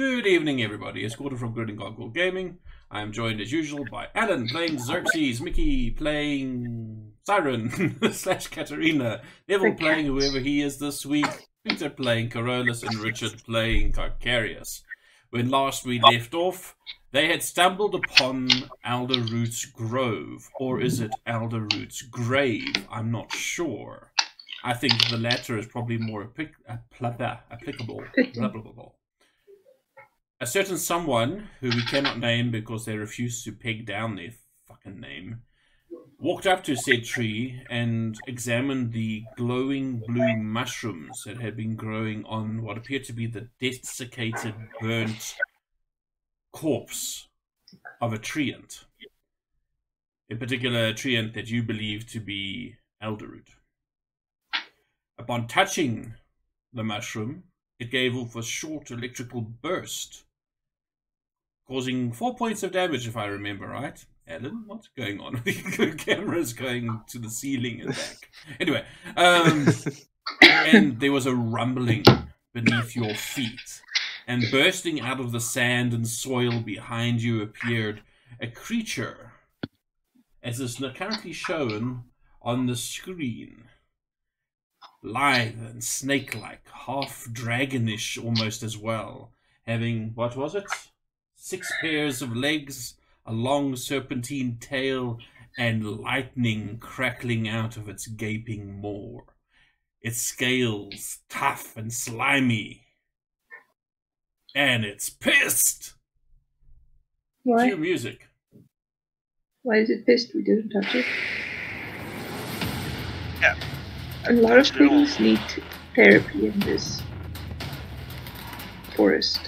Good evening, everybody. It's Gordon from and Gargoyle Gaming. I am joined as usual by Alan playing Xerxes, Mickey playing Siren slash Katarina, Neville playing whoever he is this week, Peter playing Carolus, and Richard playing Carcarius. When last we left off, they had stumbled upon Elderroot's Grove, or is it Elderroot's Grave? I'm not sure. I think the latter is probably more applic- applicable. applicable. A certain someone, who we cannot name because they refuse to peg down their fucking name, walked up to said tree and examined the glowing blue mushrooms that had been growing on what appeared to be the desiccated, burnt corpse of a treant. In particular, a treant that you believe to be Elderroot. Upon touching the mushroom, it gave off a short electrical burst, causing four points of damage, if I remember right. Alan, what's going on? the camera's going to the ceiling and back. Anyway, um, and there was a rumbling beneath your feet, and bursting out of the sand and soil behind you appeared a creature, as is currently shown on the screen lithe and snake like, half dragonish almost as well, having, what was it? Six pairs of legs, a long serpentine tail, and lightning crackling out of its gaping maw. Its scales tough and slimy. And it's pissed! Why? Cue music. Why is it pissed we didn't touch it? Yeah. A lot of Touch it all. things need therapy in this forest.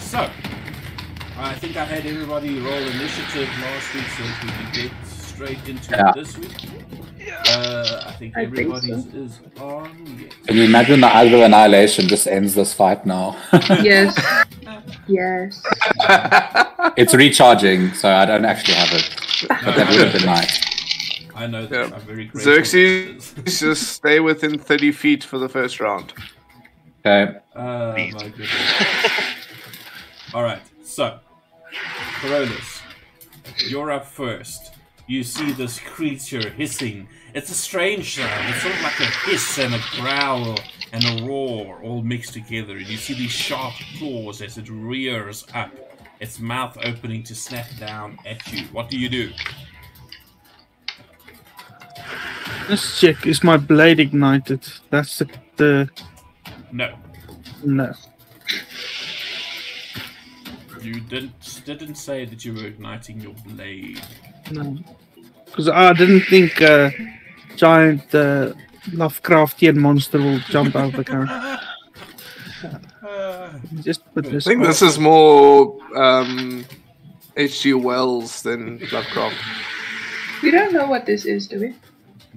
So, I think I had everybody roll initiative last week so that we can get straight into Yeah. it this week. Uh, I think I think so. is on. Yes. Can you imagine the Isle of Annihilation just ends this fight now? Yes. yes. it's recharging, so I don't actually have it. But that would have been nice. I know that Yeah. I'm very grateful. Xerxes, just stay within 30 feet for the first round. Okay. Uh, my goodness. All right, so Carolus, you're up first. You see this creature hissing. It's a strange sound. It's sort of like a hiss and a growl and a roar all mixed together. And you see these sharp claws as it rears up, its mouth opening to snap down at you. What do you do? Let's check. Is my blade ignited? That's the, the No, no. You didn't didn't say that you were igniting your blade. No. Because I didn't think uh, giant uh, Lovecraftian monster will jump out of the car. Uh, Just put I I think on. this is more um, H.G. Wells than Lovecraft. We don't know what this is, do we?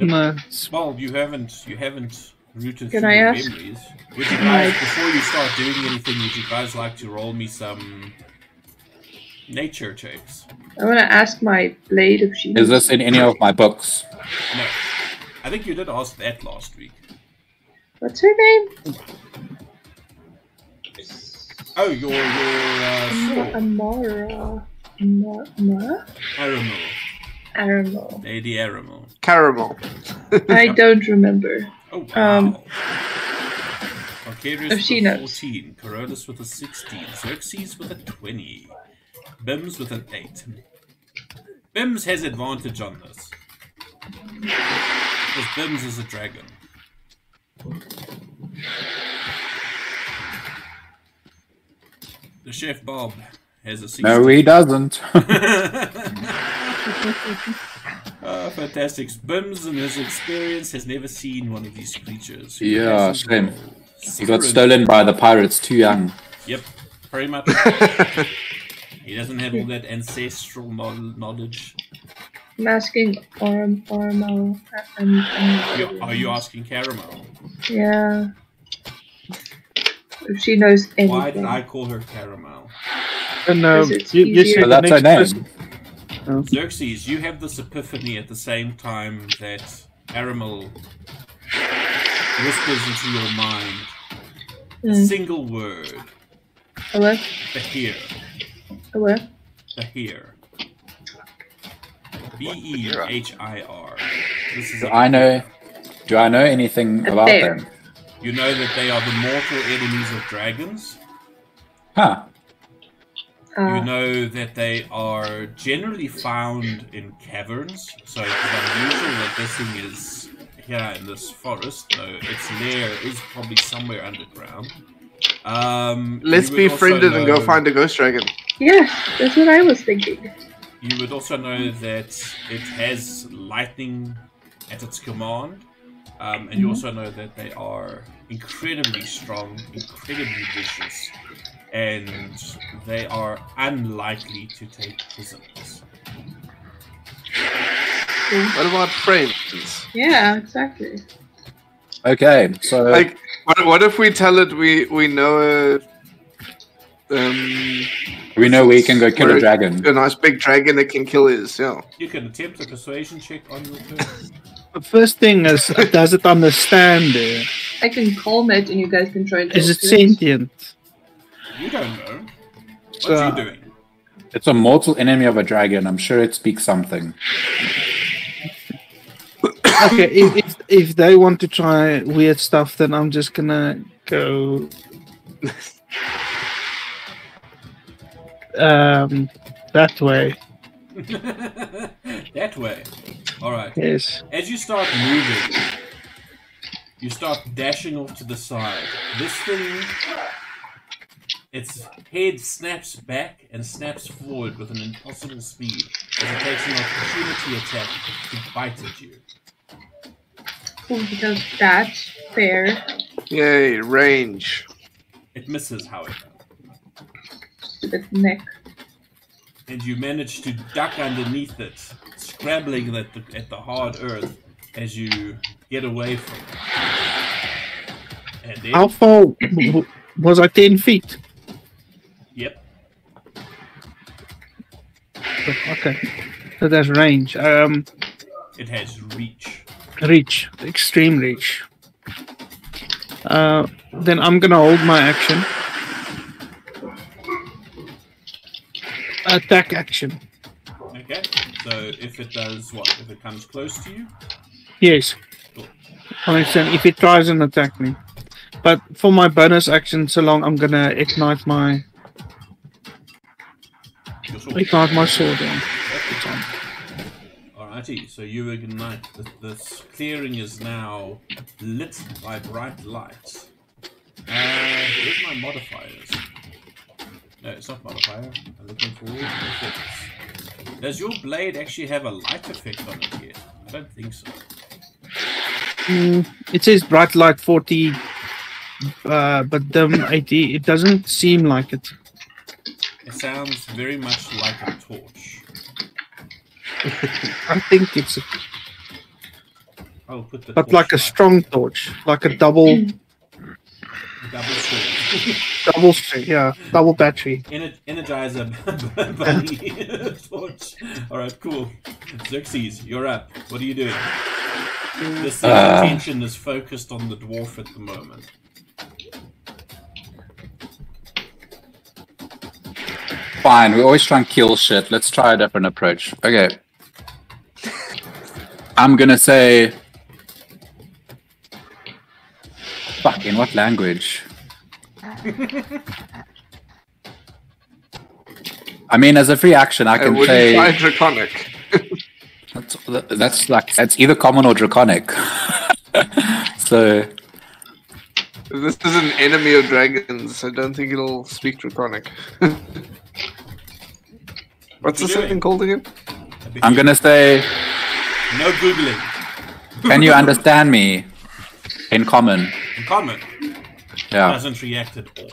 No, it's- Well, you haven't you haven't rooted Can through I your ask? memories. Would you guys, before you start doing anything, would you guys like to roll me some nature checks? I want to ask my blade if she. Is this in any of my books? No, I think you did ask that last week. What's her name? Oh, your your uh, sword, Amara. Amara. Amara? Aramil, Aramel. Lady Aramil. Caramel. I don't remember. Oh wow. Um, Calcarius if with she a knows. 14, Carolus with a 16, Xerxes with a 20, Bims with an 8. Bims has advantage on this. Because Bims is a dragon. The Chef Bob has a 16. No, he doesn't. Ah, fantastic. Bims, in his experience, has never seen one of these creatures. Yeah, shame. he got stolen by the pirates too young. Yep, very much. he doesn't have all that ancestral knowledge. I'm asking Aram. Aramel. Um, um, You- Are you asking Caramel? Yeah. If she knows anything. Why did I call her Caramel? and Because it's you, you easier. said So the that's her name. person- Oh. Xerxes, you have this epiphany at the same time that Caramel whispers into your mind a Mm. single word Hello? The here. Hello? The here. B E H I R. This is Do a- I know? Do I know anything A about bear. them? You know that they are the mortal enemies of dragons. Huh. You Uh, know that they are generally found in caverns, so it's unusual that this thing is here in this forest, though its lair is probably somewhere underground. Um, Let's you be would also friended and go find a ghost dragon. Yeah, that's what I was thinking. You would also know that it has lightning at its command, um, and you also know that they are incredibly strong, incredibly vicious, and they are unlikely to take prisoners. What about friends? Yeah, exactly. Okay, so Like, what, what if we tell it we we know a um we know we can go kill a dragon. a nice big dragon that can kill his yeah. You can attempt a persuasion check on your turn. The first thing is, does it understand it? I can calm it and you guys can try and Is it sentient? You don't know. What's So- you doing? It's a mortal enemy of a dragon. I'm sure it speaks something. Okay, if, if if they want to try weird stuff, then I'm just gonna go. Um, that way. that way. All right. Yes. As you start moving, you start dashing off to the side. This thing, its head snaps back and snaps forward with an impossible speed as it takes an opportunity attack to bite at you. Cool, because that's fair. Yay, range. It misses, however, Stupid neck. and you manage to duck underneath it, scrambling at the, at the hard earth as you get away from it. And then, How far was I? Ten feet. yep, Okay. So that's range. Um, it has reach. reach, extreme reach. Uh, then I'm gonna hold my action. Attack action. Okay, so if it does what? If it comes close to you, Yes. I understand if it tries and attack me. But for my bonus action, so long I'm gonna ignite my ignite my sword. Yeah. Alrighty, so you ignite. The, this clearing is now lit by bright lights. Uh, where's my modifiers? No, it's not modifier. I'm looking for effects. Does your blade actually have a light effect on it yet? I don't think so. Mm, it says bright light 40, uh, but dim 80. It doesn't seem like it. It sounds very much like a torch. I think it's, a, I'll put the but torch like a strong torch, like a double, double. double, straight, yeah, double battery. Ener- Energizer bunny torch. All right, cool. Xerxes, you're up. What are you doing? This thing's Uh. attention is focused on the dwarf at the moment. Fine, we always try and kill shit. Let's try a different approach. Okay. I'm gonna say. Fuck, in what language? I mean, as a free action, I I can wouldn't say try draconic. that's, that's like that's either common or draconic. so This is an enemy of dragons. I don't think it'll speak draconic. What's you the second thing called again? I'm gonna say, No googling. can you understand me? In common, In common, yeah. doesn't react at all.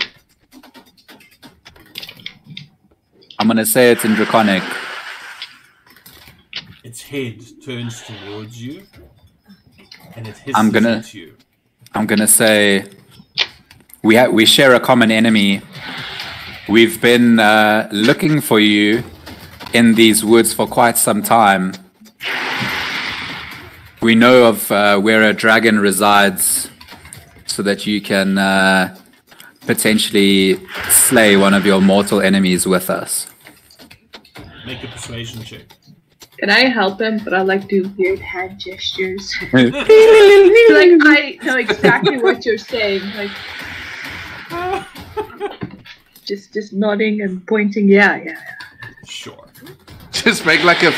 I'm gonna say it's in draconic. Its head turns towards you, and it hisses I'm gonna- at you. I'm gonna say we ha- we share a common enemy. We've been uh, looking for you in these woods for quite some time. We know of uh, where a dragon resides, so that you can uh, potentially slay one of your mortal enemies with us. Make a persuasion check. Can I help him? But I like do weird hand gestures. like I know exactly what you're saying. Like just just nodding and pointing. Yeah, yeah. Sure. Just make like a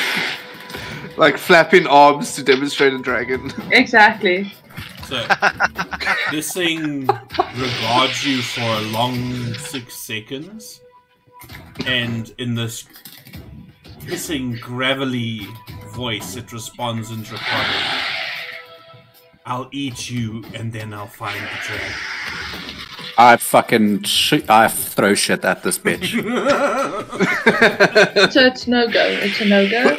like flapping arms to demonstrate a dragon. Exactly. So this thing regards you for a long six seconds, and in this hissing, gravelly voice, it responds in Draconic. I'll eat you, and then I'll find the dragon. I fucking shoot, I throw shit at this bitch. So it's no go. It's a no go.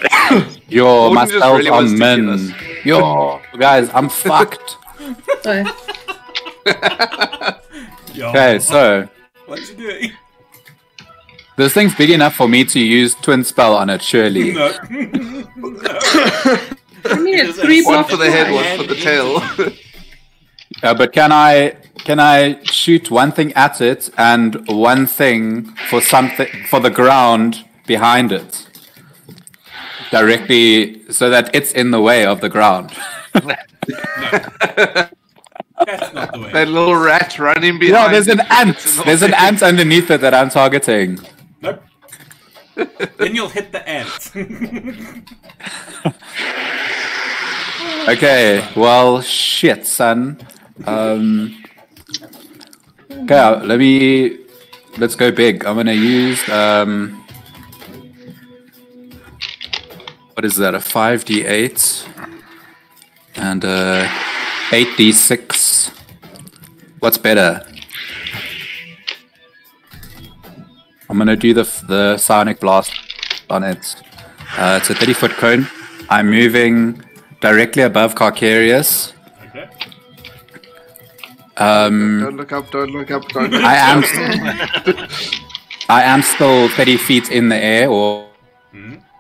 Yo, my Odin just spells really are wants to min. Yo, guys, I'm fucked. Yo, Okay, so what you doing? this thing's big enough for me to use twin spell on it, surely. No. I mean, it's three a- one for the head, wide. one for the tail. Uh, but can I can I shoot one thing at it and one thing for something for the ground behind it? Directly so that it's in the way of the ground. That's not the way. that little rat running behind. No, there's an ant. There's an ant underneath it that I'm targeting. Nope. then you'll hit the ant. Okay, well, shit, son. Um, okay, uh, let me. Let's go big. I'm gonna use. Um, what is that? A 5d8 and a 8d6. What's better? I'm gonna do the the sonic blast on it. Uh, it's a 30 foot cone. I'm moving directly above Carcarius. okay. Um, Don't look up, don't look up, don't look I am. up. I am still 30 feet in the air, or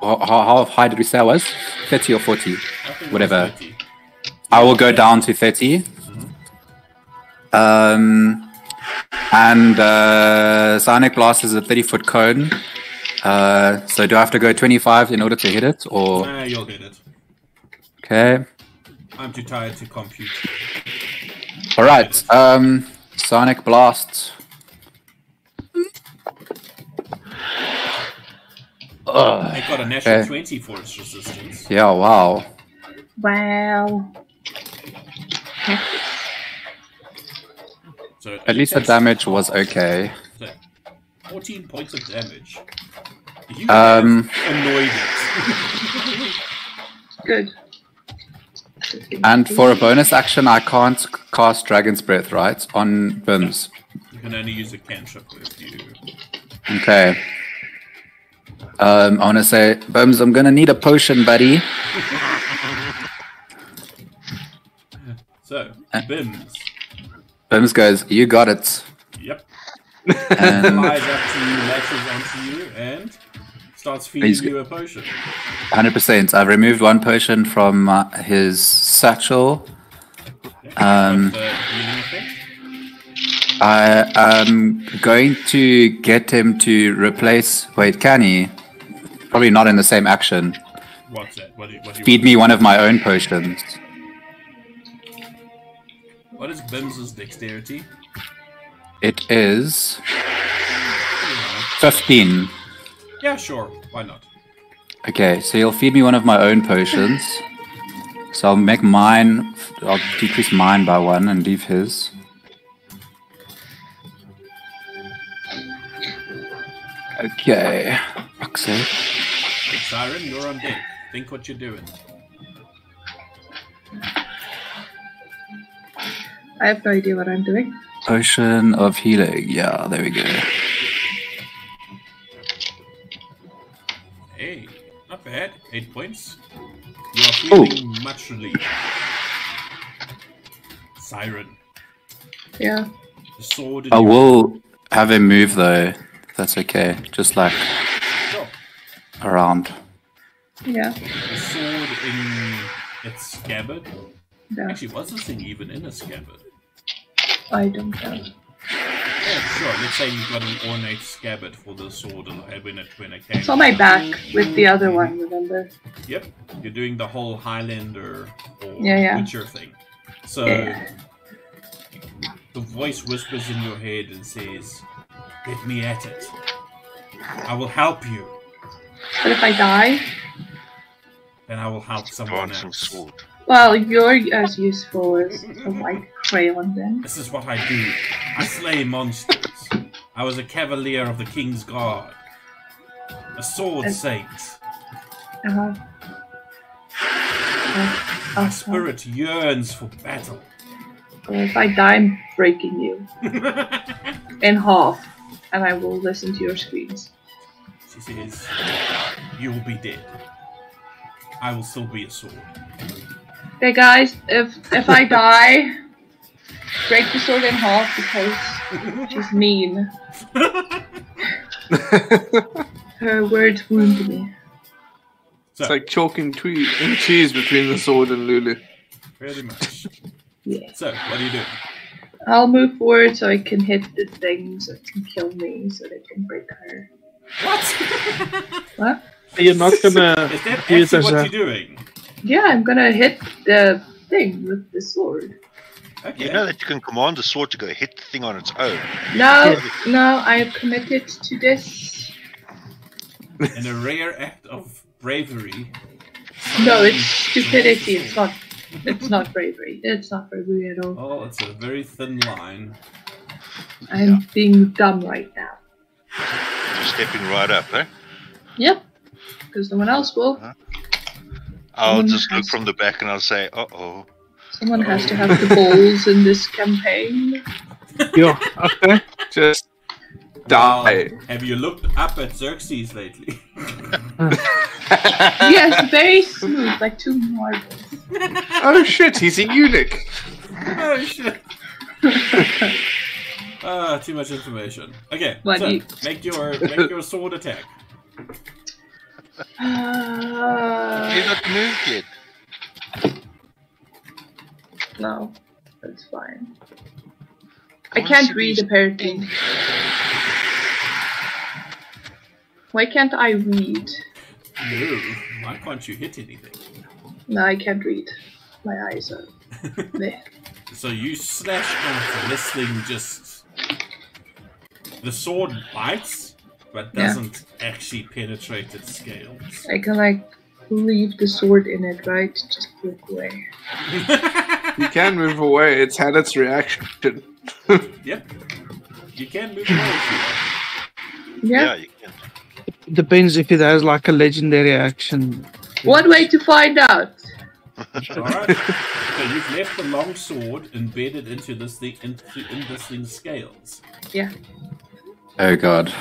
how, how high did we say I was? 30 or 40? I think it Whatever. 30. I will go down to 30. Um, and uh, Sonic Blast is a 30 foot cone. Uh, so do I have to go 25 in order to hit it, or Nah, you'll hit it. okay? I'm too tired to compute. All right. Um, Sonic Blast. Ugh. It got a natural Okay. 20 for its resistance. Yeah. Wow. Wow. So At least the takes damage was okay. so 14 points of damage. You Um, annoyed it. Good. And for a bonus action, I can't cast Dragon's Breath, right? On Bims. you can only use a cantrip if you. Okay. Um, I want to say, Bims, I'm gonna need a potion, buddy. So, Uh. Bims. Bims goes, you got it. Yep. And Flies up to you, latches onto you, and starts feeding He's you a potion. 100%. I've removed one potion from uh, his satchel. Um, What's the healing effect? I am going to get him to replace. Wait, can he? Probably not in the same action. What's that? What do you, what do you Feed me one of my own potions. What is Bims's dexterity? It is 15. Yeah, sure. Why not? Okay, so you'll feed me one of my own potions. So I'll make mine, I'll decrease mine by one and leave his. Okay. Fuck's. Siren, you're on deck. Think what you're doing. I have no idea what I'm doing. Potion of healing. Yeah, there we go. Hey, not bad. Eight points. You are feeling much relief. Siren, Yeah. the sword I your will have him move though. That's okay. Just like Sure. around. Yeah. The sword in its scabbard. Yeah. Actually, was this thing even in a scabbard? I don't know. Yeah, sure. Let's say you've got an ornate scabbard for the sword and when it when it came. It's on my back with the other one, mm-hmm. remember? Yep, you're doing the whole Highlander or Yeah, yeah. Witcher thing. So Yeah. the voice whispers in your head and says, "Get me at it. I will help you. But if I die, Then I will help someone Dancing else." sword. well, you're as useful as a white crayon then. This is what I do. I slay monsters. I was a cavalier of the King's Guard, a sword And- saint. Uh-huh. Uh, My uh-huh. spirit yearns for battle. If I die, I'm breaking you in half, and I will listen to your screams. She says, You will be dead. I will still be a sword. Okay, guys, if if I die, break the sword in half because she's mean. Her words wound me. So, It's like chalk and, twee- and cheese between the sword and Lulu. pretty much. Yeah. So, what are you doing? I'll move forward so I can hit the things that can kill me, so they can break her. What? What? You're not gonna Is that use actually what a. you're doing? Yeah, I'm gonna hit the thing with the sword. Okay. You know that you can command the sword to go hit the thing on its own. No, no, I have committed to this. In a rare act of bravery. No, it's stupidity. It's not. It's not bravery. It's not bravery at all. Oh, it's a very thin line. I'm being dumb right now. Just stepping right up, eh? Yep. Because no one else will. I'll just look from the back and I'll say, uh oh. Someone has to have the balls in this campaign. Yeah, okay. Just die. Um, have you looked up at Xerxes lately? yes, very smooth, like two marbles. oh shit, he's a eunuch. oh shit. Ah, too much information. Okay, What so you- make your make your sword attack. You've Uh, not moved yet. No, that's fine. I I can't read these apparently. things. Why can't I read? No, why can't you hit anything? No, I can't read. My eyes are. meh. So you slash out, and this thing just the sword bites, but doesn't actually penetrate its scales. I can like leave the sword in it, right? Just look away. You can move away. It's had its reaction. yep, you can move away if you want. Yeah. Yeah, you can. Depends if it has like a legendary action. One way to find out. Alright. so you've left the long sword embedded into this thing into in this thing's scales. Yeah. Oh god.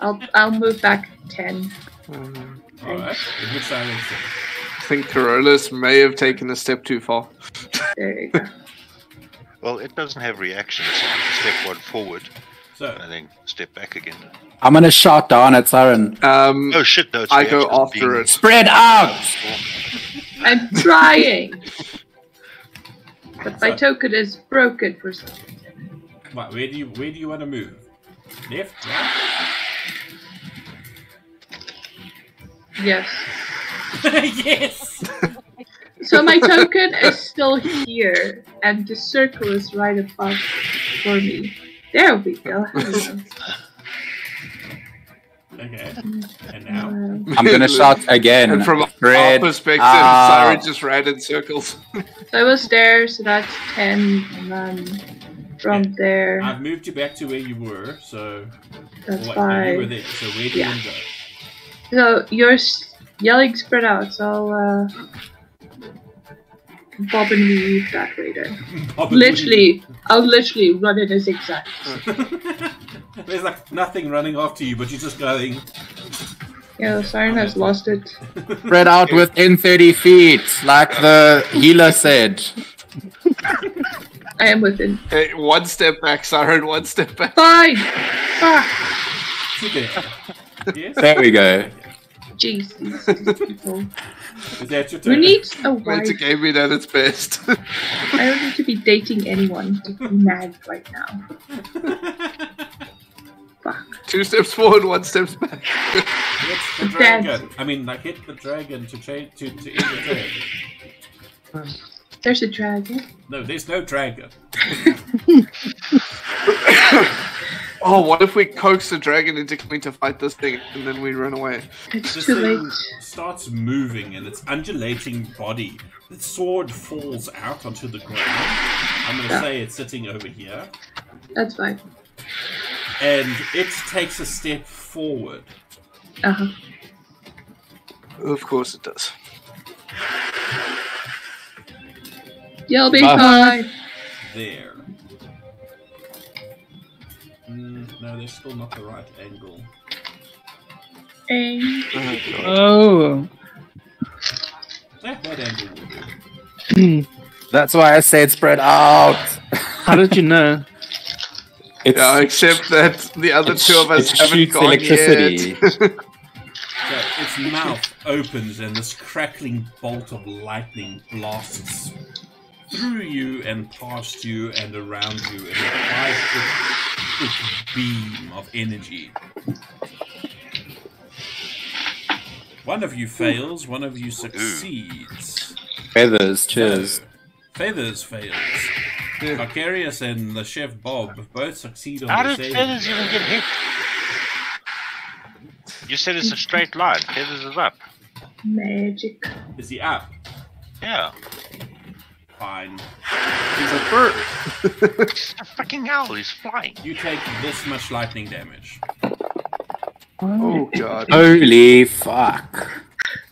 I'll I'll move back ten. Alright. In which direction? I think Carolus may have taken a step too far. There you go. Well, it doesn't have reactions. So you can step one forward So and then step back again. I'm gonna shout down at Siren. Um, Oh shit, no, it's I go after it. Spread out! I'm trying. But my token is broken for some reason. what, where do you where do you want to move? Left, right? Yes. yes! So my token is still here, and the circle is right above for me. There we go. Okay. And now? I'm gonna shout again. And from Spread our perspective, out. Siren just ran in circles. so I was there, so that's ten, and then from there, I've moved you back to where you were, so that's what, no, you were there. So where do Yeah. you want to go? So you're s- yelling spread out, so I'll uh, bob and weave that way then. Probably- Literally, I'll literally run in a zigzag. There's like nothing running after you, but you're just going. Yeah, the Siren has lost it. Spread out within 30 feet, like the healer said. I am within. Hey, one step back, Siren, one step back. Fine! Fuck! Sit there. Yes? There we go. Jeez, these, these people. Is that your Who turn? needs a wife? It's a gaming at its best. I don't need to be dating anyone to be mad right now. Fuck. Two steps forward, one steps back. Hit the Dead. dragon. I mean, like hit the dragon to change to to end the turn. There's a dragon. No, there's no dragon. oh, what if we coax the dragon into coming to fight this thing and then we run away? It's This thing late. starts moving and its undulating body. The sword falls out onto the ground. I'm gonna say it's sitting over here, That's fine. and it takes a step forward. Uh huh. Of course it does. You'll be Ah. fine. There. No, they're still not the right angle. Aim. Oh. Eh, that angle will do. That's why I said spread out. How did you know? It's, Yeah, except that the other two of us sh- haven't shoots gone electricity. yet. So its mouth opens and this crackling bolt of lightning blasts through you and past you and around you and applies its, its beam of energy. One of you fails, one of you succeeds. feathers. Cheers. Feathers fails. Yeah. Arcarius and the chef Bob both succeed on How the did save. feathers even get hit? You said it's a straight line. Feathers is up. Magic. Is he up? Yeah. Fine. He's a bird. It's a freaking owl. He's flying. You take this much lightning damage. oh god. Holy fuck.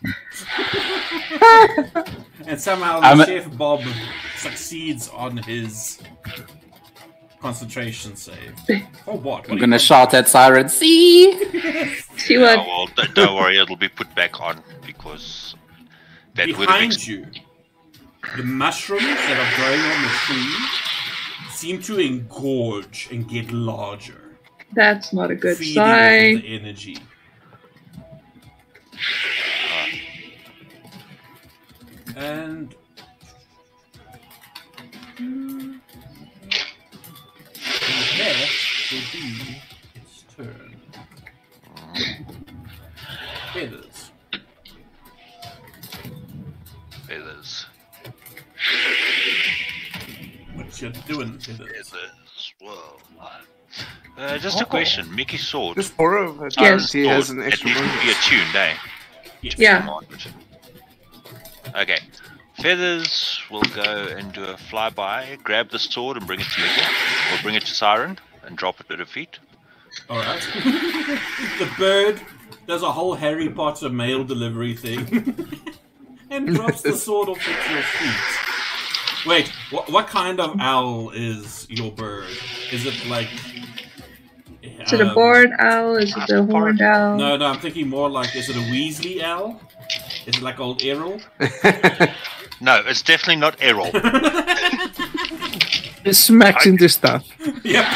And somehow the I'm a- Chef Bob succeeds on his concentration save. For what? I'm gonna shout at Siren. See? See Oh, what? well, don't worry. It'll be put back on because that would have Behind you, the mushrooms that are growing on the tree seem to engorge and get larger, That's not a good feeding sign. the energy. And that will be its turn. Feathers. What you doing, feathers? Feathers. Well. Uh, just a question. Mickey Sword. This aura of Yes. agility has Sword, an it extra needs to be attuned, eh? Yes. Yeah. Okay. Feathers will go and do a flyby, grab the sword and bring it to Mickey, or bring it to Siren and drop it at her feet. All right. the bird does a whole Harry Potter mail delivery thing and drops the sword off at your feet. Wait, what, what kind of owl is your bird? Is it like? Is it a um, barn owl? Is it a horned owl? No, no. I'm thinking more like, is it a Weasley owl? Is it like old Errol? No, it's definitely not Errol. It smacks into stuff. yep.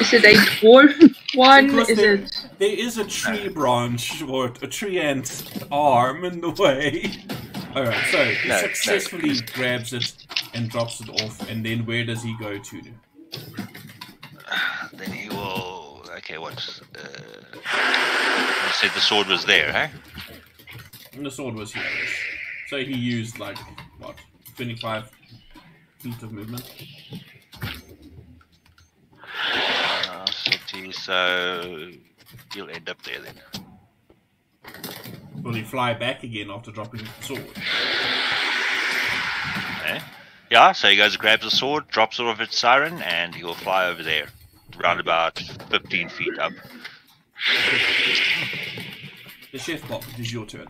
Is it a dwarf one? Because Is there, it? there is a tree branch or a treant's arm in the way. Alright, so he No, no. successfully grabs it and drops it off, and then where does he go to? then he will. Okay, what? Uh, you said the sword was there, eh? And the sword was here. yes. So he used like, what, 25 feet of movement? Uh, so you'll end up there then. Will he fly back again after dropping the sword? Yeah, so he goes, grabs the sword, drops it off its Siren, and he will fly over there, round about 15 feet up. The chef Bob, it is your turn.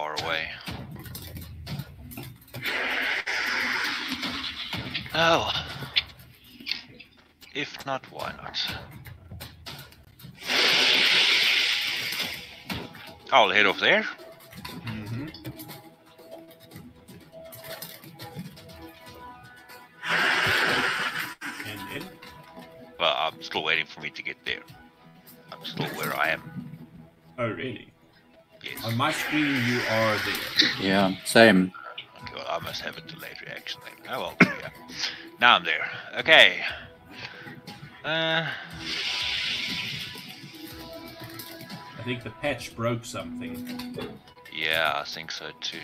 Far away. Oh. If not, why not? I'll head off there. hmm And then, Well, I'm still waiting for me to get there. I'm still where I am. oh really? Yes. On my screen, you are there. Yeah, same. Okay, well, I must have a delayed reaction then. Oh well, yeah. Now I'm there. Okay. Uh, I think the patch broke something. yeah, I think so too.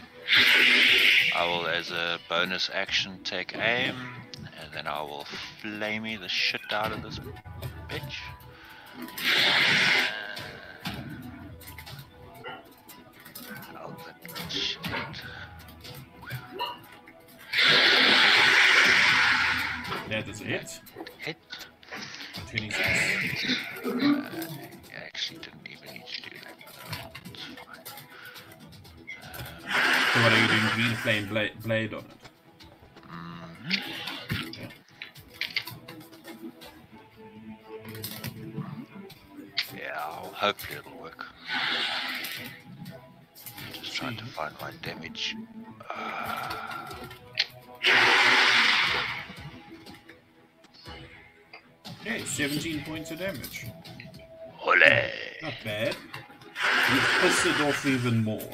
I will, as a bonus action, take aim, and then I will flamey the shit out of this bitch. That is it. Hit. 26. Uh, I actually didn't even need to do that. Fine. So what are you doing? Green flame bla- blade on it. Mhm. Yeah, hopefully it'll work. Just trying to find my damage. Uh, Okay, 17 points of damage. ole! Not bad. You piss it off even more.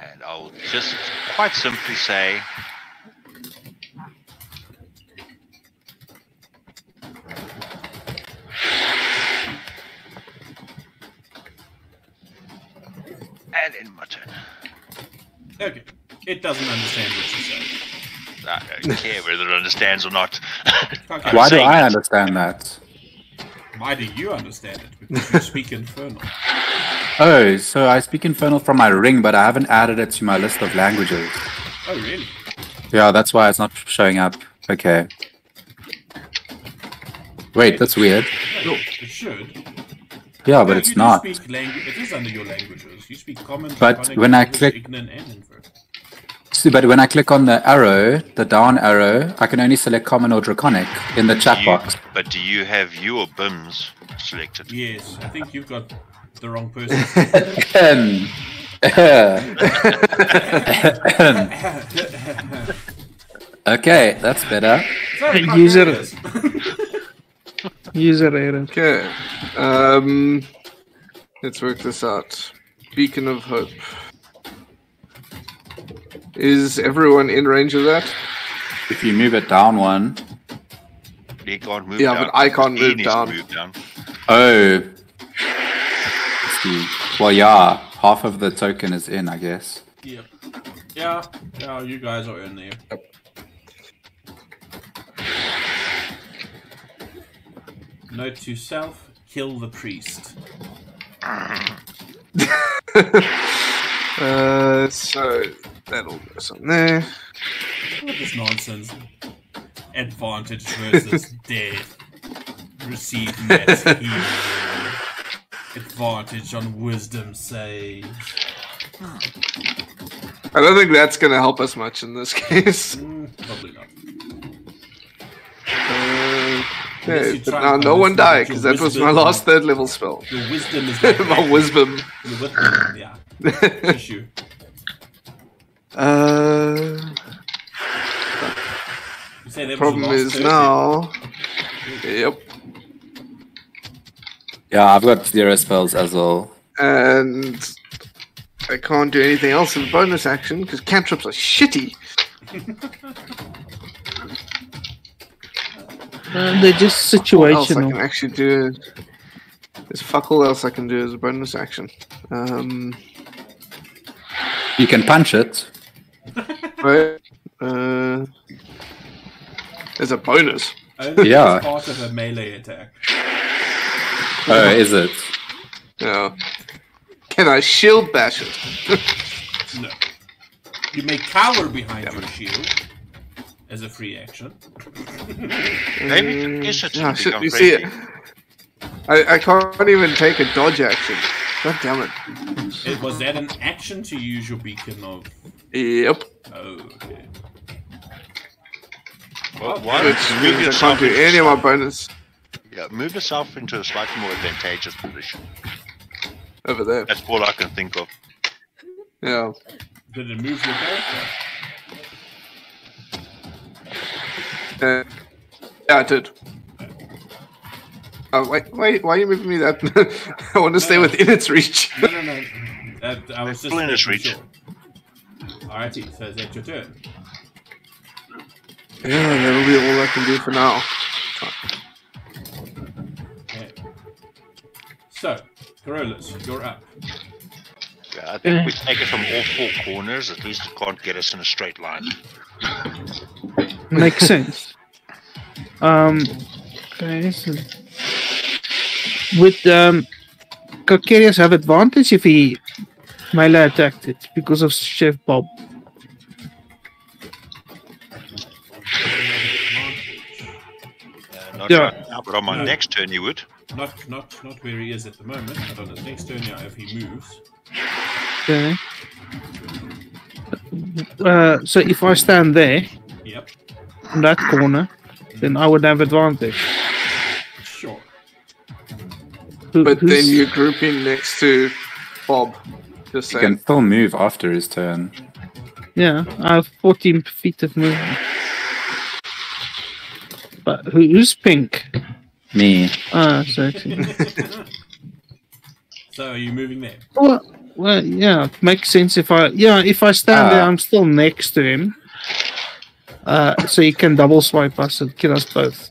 And I'll just quite simply say. Doesn't understand what you say. I don't care whether it understands or not. Okay. Why do I it. understand that? Why do you understand it? Because you speak Infernal. Oh, so I speak Infernal from my ring, but I haven't added it to my list of languages. Oh, really? Yeah, that's why it's not showing up. Okay. Wait, that's weird. No, it should. Yeah, but No, it's you not. Speak langu- it is under your languages. You speak Common, But when I English, click- Ignan. See, but when I click on the arrow, the down arrow, I can only select common or draconic in the chat you- box. But do you have your or BIMS selected? Yes, I think you've got the wrong person. Ahem. okay, that's better. Sorry, User- User error. Okay. Um, let's work this out. Beacon of Hope. Is everyone in range of that? If you move it down one, He can't move Yeah, down. but I can't move down. move down. oh. See. Well, yeah, half of the token is in, I guess. Yep. Yeah, yeah, you guys are in there. Note to self: kill the priest. Uh, so that'll go something there. This nonsense? Advantage versus death. Receive net healing. Advantage on wisdom save. I don't think that's going to help us much in this case. Mm, probably not. Uh, okay, but now no one died because that was my last third level spell. Your wisdom is my wisdom. Your wisdom, yeah. Issue. Uh, You say that was problem is third? now. Yep. Yeah, I've got zero spells as well. And I can't do anything else in bonus action because cantrips are shitty. Uh, they're just situational. What else I can actually do? There's fuck all else I can do as a bonus action. Um, You can punch it. right. Uh, there's a bonus. Only Yeah. as part of a melee attack. Oh, is it? Yeah. Can I shield bash it? No. You may cower behind your shield as a free action. Maybe you can kiss it yeah, to shit, you see, friendly. I, I can't even take a dodge action. God damn it. It- Was that an action to use your beacon of? Yep. Oh, okay. Well, why Which don't you move means I can't yourself do into any of my slight- bonus Yeah, move yourself into a slightly more advantageous position. over there. That's all I can think of. Yeah. Did it move your character? Uh, yeah, I did. Oh, wait, wait, why are you moving me that? I want to stay No. within its reach. No, no, no. Uh, I was just Full in its making reach. sure. Alrighty, so that's your turn. yeah, that'll be all I can do for now. Okay. So, Carolus, you're up. Yeah, I think we take it from all four corners. At least it can't get us in a straight line. Makes sense. Um, okay, so would um, Calcareous have advantage if he melee attacked it because of Chef Bob? Uh, not Yeah. right now, but on my No. next turn you would. Not, not, not where he is at the moment, but on his next turn, yeah, if he moves. Okay. Uh, so if I stand there Yep, in that corner, then I would have advantage. But then you're grouping next to Bob. Just You saying. can still move after his turn. Yeah, I have 14 feet of movement. But who's pink? Me. Ah, so So, are you moving there? well, well, yeah, makes sense if I yeah if I stand there, Ah. I'm still next to him. Uh, so he can double swipe us and kill us both.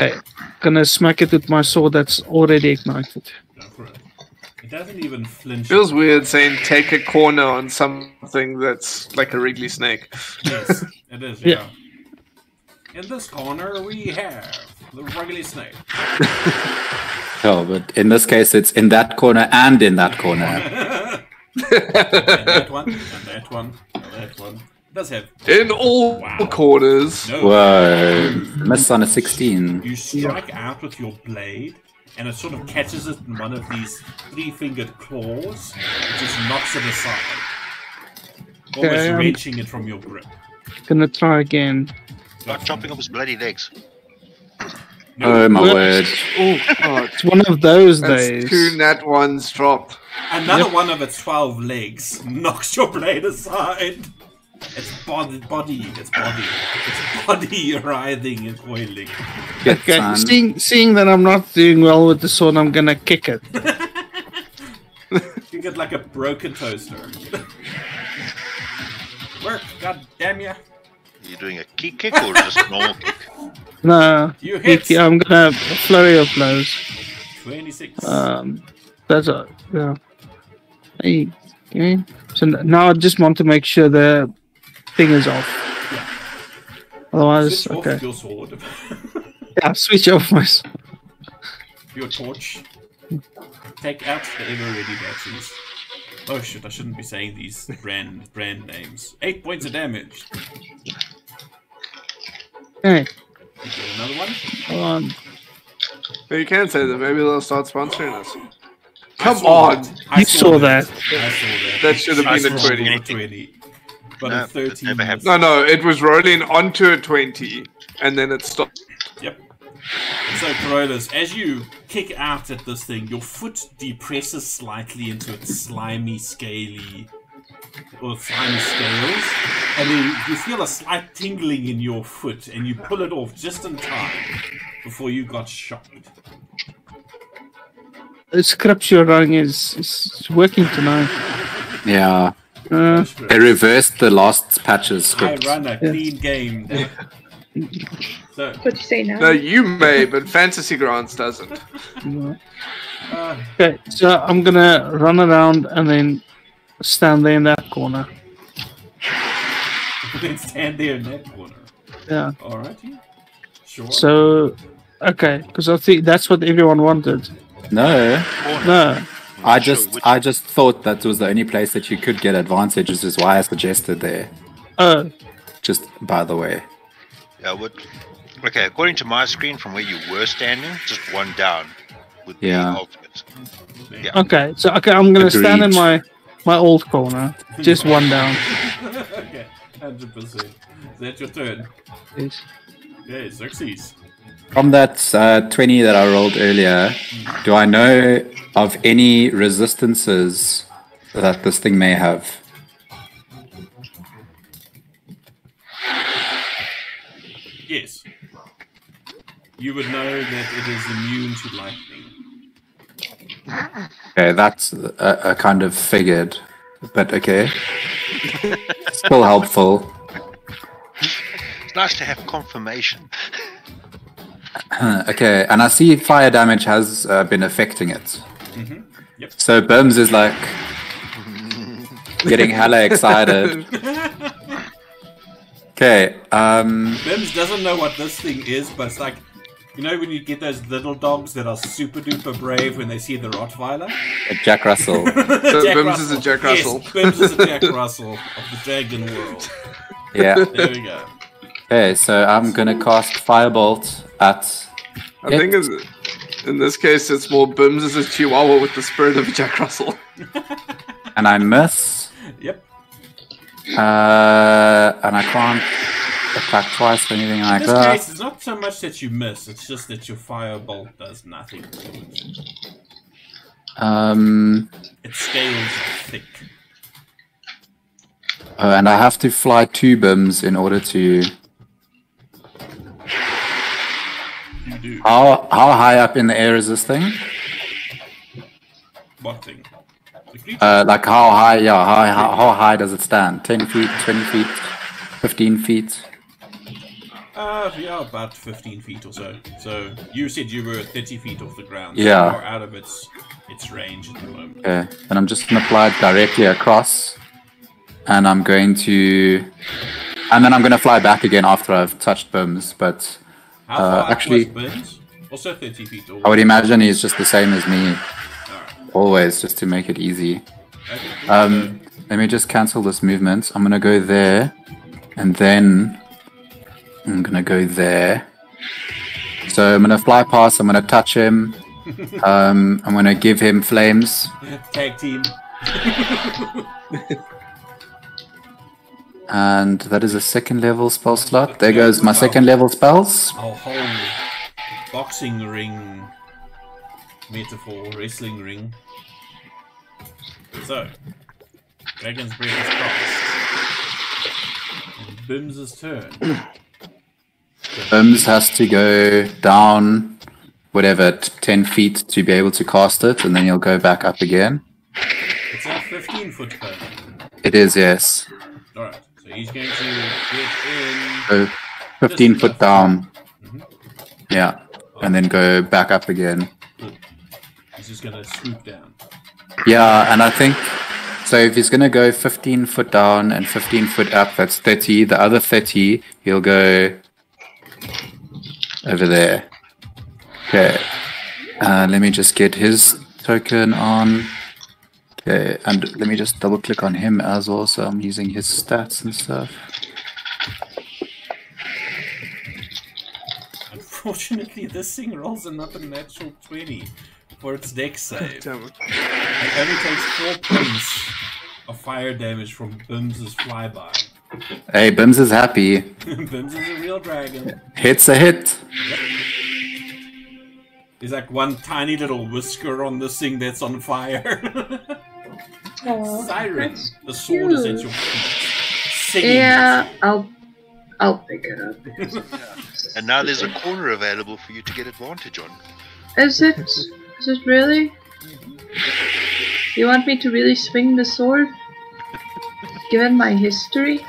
So, Okay, gonna smack it with my sword that's already ignited. it. It doesn't even flinch. Feels weird saying take a corner on something that's like a wriggly snake. Yes, it is, Yeah. yeah. In this corner, we have the ruggly snake. Oh, but in this case, it's in that corner and in that corner. and that one, and that one, and that one. It does have. In all Wow. corners. No. Whoa. Miss on a 16. You strike out with your blade, and it sort of catches it in one of these three-fingered claws, and just knocks it aside, almost Okay, wrenching it from your grip. Gonna try again. Like chopping off his bloody legs. Oh my Whoops. word. Oh, God. It's one of those That's days. two nat ones dropped. Another Yep. one of its twelve legs knocks your blade aside. Its body, body, its body, its body writhing and coiling. Good Okay, son. seeing seeing that I'm not doing well with the sword, I'm gonna kick it. You get like a broken toaster. Work, god damn ya! Are you doing a key kick or just a normal kick? No, You hit. kick- I'm gonna have a flurry of blows. Twenty-six. Um, that's a yeah. Hey, okay. So now I just want to make sure the thing is off. Otherwise, Switch off okay. your sword, Yeah, switch off my. s- your torch. Take out the Eveready batteries. Oh shit! I shouldn't be saying these brand brand names. Eight points of damage. Okay, You get another one. hold on. But you can say that. Maybe they'll start sponsoring us. Come on. that. I You saw that. I saw that. That should have been a saw 20. 20. But No, a 13. No, no, it was rolling onto a 20 and then it stopped. Yep. So, Carolus, as you kick out at this thing, your foot depresses slightly into its slimy, scaly, or slimy scales, and then you feel a slight tingling in your foot, and you pull it off just in time before you got shocked. The script you're running is, is working tonight. Yeah. Uh, They reversed the last patch's I script. run a clean game. damn. So, What you say now? No, you may, but Fantasy Grounds doesn't. no. uh, okay, so I'm gonna run around and then stand there in that corner. then stand there in that corner. Yeah. Alrighty. Sure. So, okay, because I think that's what everyone wanted. No. No. I just which- I just thought that was the only place that you could get advantages is why I suggested there. Oh, Just by the way. Yeah, what? Okay, according to my screen, from where you were standing, just one down would be Yeah. ultimate. Yeah. okay. So okay, I'm gonna stand in my my old corner, just one down. okay. Hundred percent. Is that your turn? Yes. Okay, Xerxes. From that uh, 20 that I rolled earlier, do I know of any resistances that this thing may have? Yes. You would know that it is immune to lightning. Okay, that's a, a kind of figured, but okay. Still helpful. It's nice to have confirmation. Okay, and I see fire damage has uh, been affecting it. Yep. So Bims is like getting hella excited. Okay, um, Bims doesn't know what this thing is, but it's like, you know, when you get those little dogs that are super duper brave when they see the Rottweiler? A Jack Russell. So Jack Bims is a Jack Yes, Russell. Bims is a Jack Russell of the dragon world. Yeah. There we go. Okay, so I'm gonna cast Firebolt at. I think in, in this case, it's more Bims is a Chihuahua with the spirit of Jack Russell. and I miss. Yep. Uh, and I can't attack twice or anything like that. In this that. case, it's not so much that you miss, it's just that your firebolt does nothing to it. Um, scales thick. oh, and I have to fly two bims in order to. You do. How how high up in the air is this thing? What thing? Uh, like how high? Yeah, how, how how high does it stand? Ten feet, twenty feet, fifteen feet. Uh, yeah, about 15 feet or so. So, you said you were 30 feet off the ground. Yeah. So you're out of its, its range at the moment. Okay, and I'm just gonna fly it directly across, and I'm going to, and then I'm gonna fly back again after I've touched bims. But Uh, actually- Burns? Also 30 feet. I would imagine he's just the same as me, Alright. always, just to make it easy. Um, let me just cancel this movement. I'm gonna go there, and then I'm gonna go there. So I'm gonna fly past. I'm gonna touch him. Um, I'm gonna give him flames. Tag team. And that is a second level spell slot. There goes my second level spells. A whole boxing ring metaphor, wrestling ring. So, Dragon's Breath is crossed. And Bim's turn. Bims has to go down, whatever, t- 10 feet to be able to cast it, and then he'll go back up again. It's a 15 foot cone. It is, yes. Alright, so he's going to get in. So 15 foot down. Yeah. And then go back up again. He's just going to swoop down. Yeah, and I think so. If he's gonna go 15 foot down and 15 foot up, that's 30. The other 30, he'll go over there. Okay. Uh, let me just get his token on. Okay, and let me just double click on him as well, so I'm using his stats and stuff. Unfortunately, this thing rolls another natural 20 for its Dex save. Damn it. It only takes 4 points of fire damage from Bim's flyby. Hey, Bims is happy. Bims is a real dragon. Hit's a hit. There's like one tiny little whisker on this thing that's on fire. Aw, Siren, the sword is at your feet. Singing. Yeah, I'll I'll pick it up. And now there's a corner available for you to get advantage on. Is it? Is it really? You want me to really swing the sword? Given my history?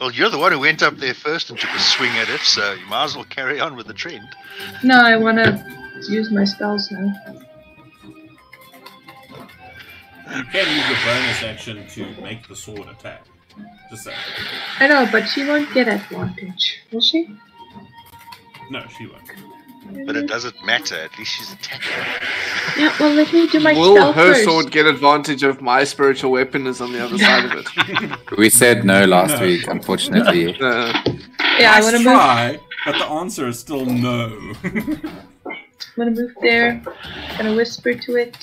Well, you're the one who went up there first and took a swing at it, so you might as well carry on with the trend. No, I want to use my spells now. You can use your bonus action to make the sword attack. Just say. I know, but she won't get advantage, will she? No, she won't. But it doesn't matter, at least she's attacking. Yeah, well, let me do my Will spell her first. sword get advantage of my spiritual weapon is on the other side of it? We said no last No. week, unfortunately. Uh, Yeah, I Nice want to move. try, but the answer is still no. I'm gonna move there. Gonna whisper to it.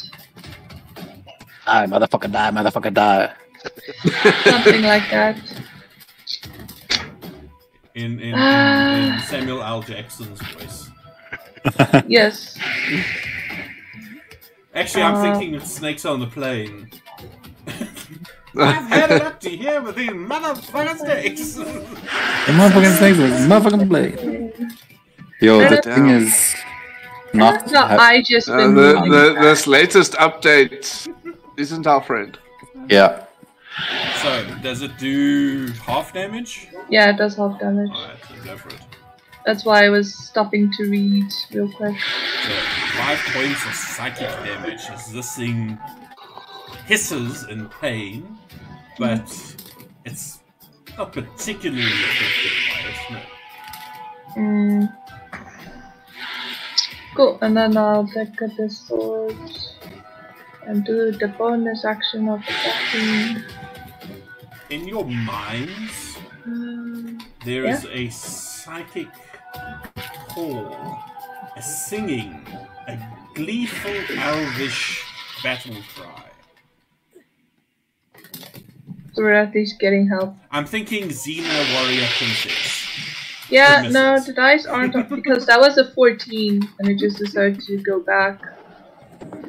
Die, motherfucker, die, motherfucker, die. Something like that. In, in, in, Ah. in Samuel L. Jackson's voice. Yes. Actually, I'm Uh. thinking of Snakes on the Plane. I've had it up to here with these motherfucking snakes. The motherfucking snakes with motherfucking blade. Yo, the thing is not. No, ha- I just Uh, been the, the, back. this latest update isn't our friend. yeah. so, does it do half damage? Yeah, it does half damage. Alright, go for it. That's why I was stopping to read real quick. So, five points of psychic damage as this thing hisses in pain, but it's not particularly affected by it. No. Mm. Cool, and then I'll pick up the sword and do the bonus action of attacking. In your minds, Um, there is a psychic call, a singing, a gleeful elvish battle cry. so we're at least getting help. I'm thinking Xena Warrior Princess. Yeah, no, the dice aren't up because that was a 14 and it just decided to go back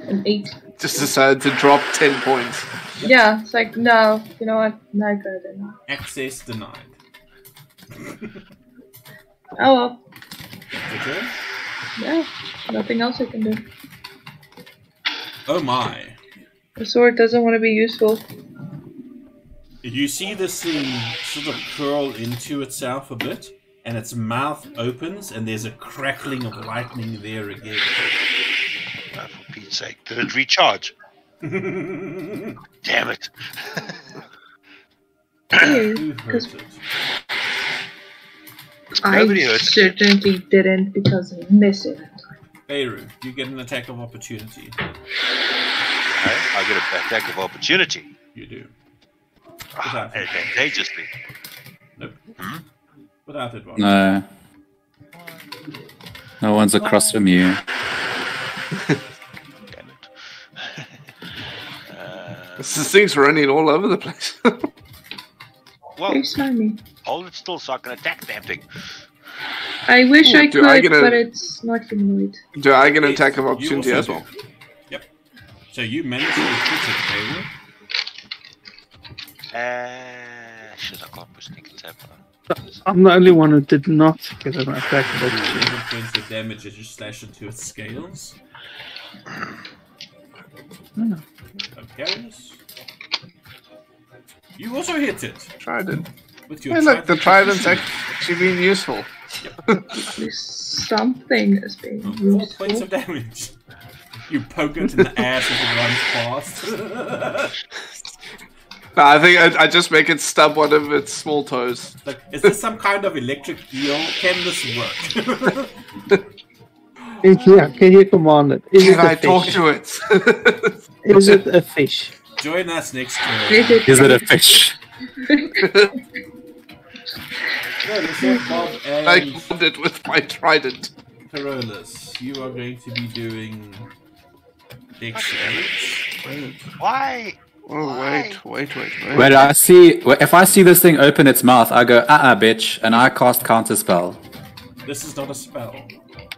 an 8. Just decided to drop 10 points. Yeah, it's like, no, you know what? Not good enough. Access denied. Oh well, Your turn? yeah, nothing else I can do. Oh my. The sword doesn't want to be useful. You see this thing sort of curl into itself a bit, and its mouth opens, and there's a crackling of lightning there again. Uh, for Pete's sake, did it recharge? Damn it! Ew, hurt it? I Nobody hurts. certainly didn't because I missed it. Beirut, you get an attack of opportunity. Okay, I get an attack of opportunity. You do. Ah, advantageously. Nope. Hmm? Without advantage. No. No one's across from you. Damn it. uh, This thing's running all over the place. well, Very slimy. Hold it still so I can attack the damn thing. I wish Ooh, I could, I get a- but it's not humanoid. Do I get an attack of opportunity as well? do. Yep. So you managed to hit it, Beirut. Uh, shit, I can't push sneak attack. I'm the only one who did not get an attack of opportunity. the points of damage as you slash into its scales. Hmm. Okay. You also hit it Trident. With your Hey, look, the trident's actually being useful. At least something is being oh, Four used. points of damage. You poke it in the ass as it runs past. No, I think I, I just make it stub one of its small toes. like, is this some kind of electric eel? Can this work? Yeah, can you command it? Is Can it I a talk to it? Is it a fish? Join us next time. Is turn. it? Is it a fish? No, let's have Bob I and it with my trident. Carolus. You are going to be doing Dex. Why? Oh, wait, wait, wait, wait. Wait, I see. If I see this thing open its mouth, I go, uh uh, bitch, and I cast counter spell. This is not a spell.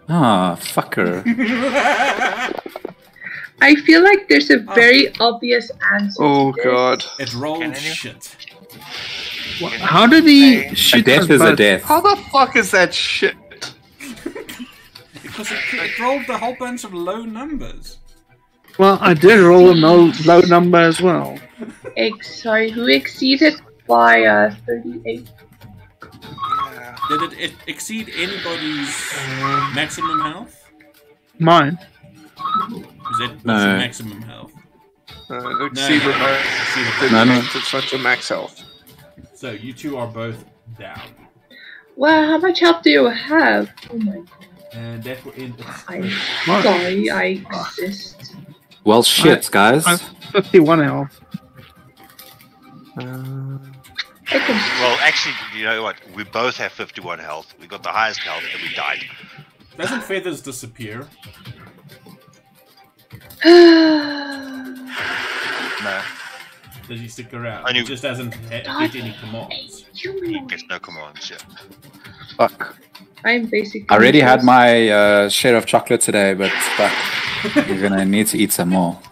Ah, fucker. I feel like there's a very obvious answer. Oh, to this. God. It rolled Can any- shit. Wha- How did he A A death us is a death. How the fuck is that shit? Because it, it rolled a whole bunch of low numbers. Well, I did roll a no, low number as well. Ex- sorry, who exceeded by uh, 38? Did it, it exceed anybody's maximum health? Mine. Is it No. maximum health? Uh, No, exceed no, the no, max. exceed it. Didn't No, no. make such a max health. So you two are both down. Wow, how much health do you have? Oh my god. And that will end I'm sorry, I exist. Well, shit, guys. I'm 51 health. Uh, Well, actually, you know what? We both have 51 health. We got the highest health and we died. Doesn't feathers disappear? No. Does he stick around? I He knew- just doesn't ha- get any commands. He gets no commands, yeah. Fuck. I'm basically. I already had my uh, share of chocolate today, but fuck. You're gonna need to eat some more.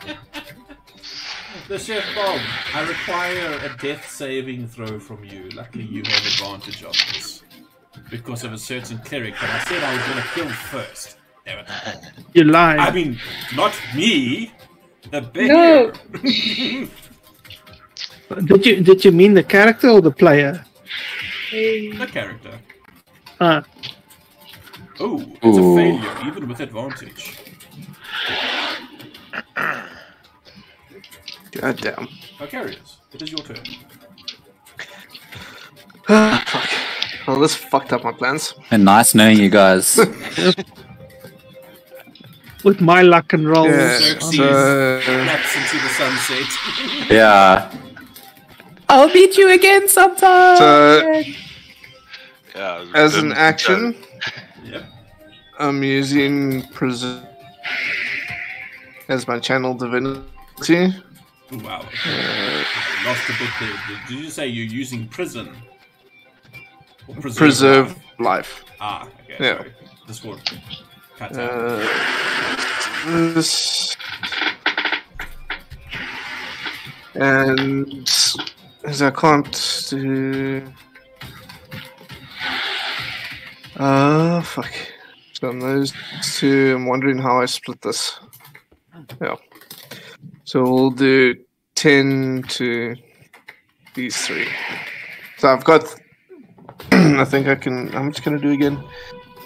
The Chef Bob, I require a death saving throw from you. Luckily, you have advantage of this. Because of a certain cleric that I said I was going to kill first. Damn it. You lied. I mean, not me. The bear. No. did you did you mean the character or the player? the character. Ah, Oh, it's Ooh. a failure, even with advantage. God damn. Vicarious, it is your turn. Ah, fuck. Well, this fucked up my plans. And nice knowing you guys. with my luck and rolls. Yeah, Xerxes. so, into the sunset. yeah. I'll beat you again sometime. so Yeah. as an action, yep. I'm using preserve as my channel divinity. Wow. Okay. Lost a bit there. Did- Did you say you're using prison? Or preserve? Preserve life? life. Ah, okay. Yeah. Sorry. This one. Cut out. Uh, this and can't do. Uh, fuck. So on those two, I'm wondering how I split this. Yeah. So we'll do 10 to these three. So I've got. I think I can. How much can I do again?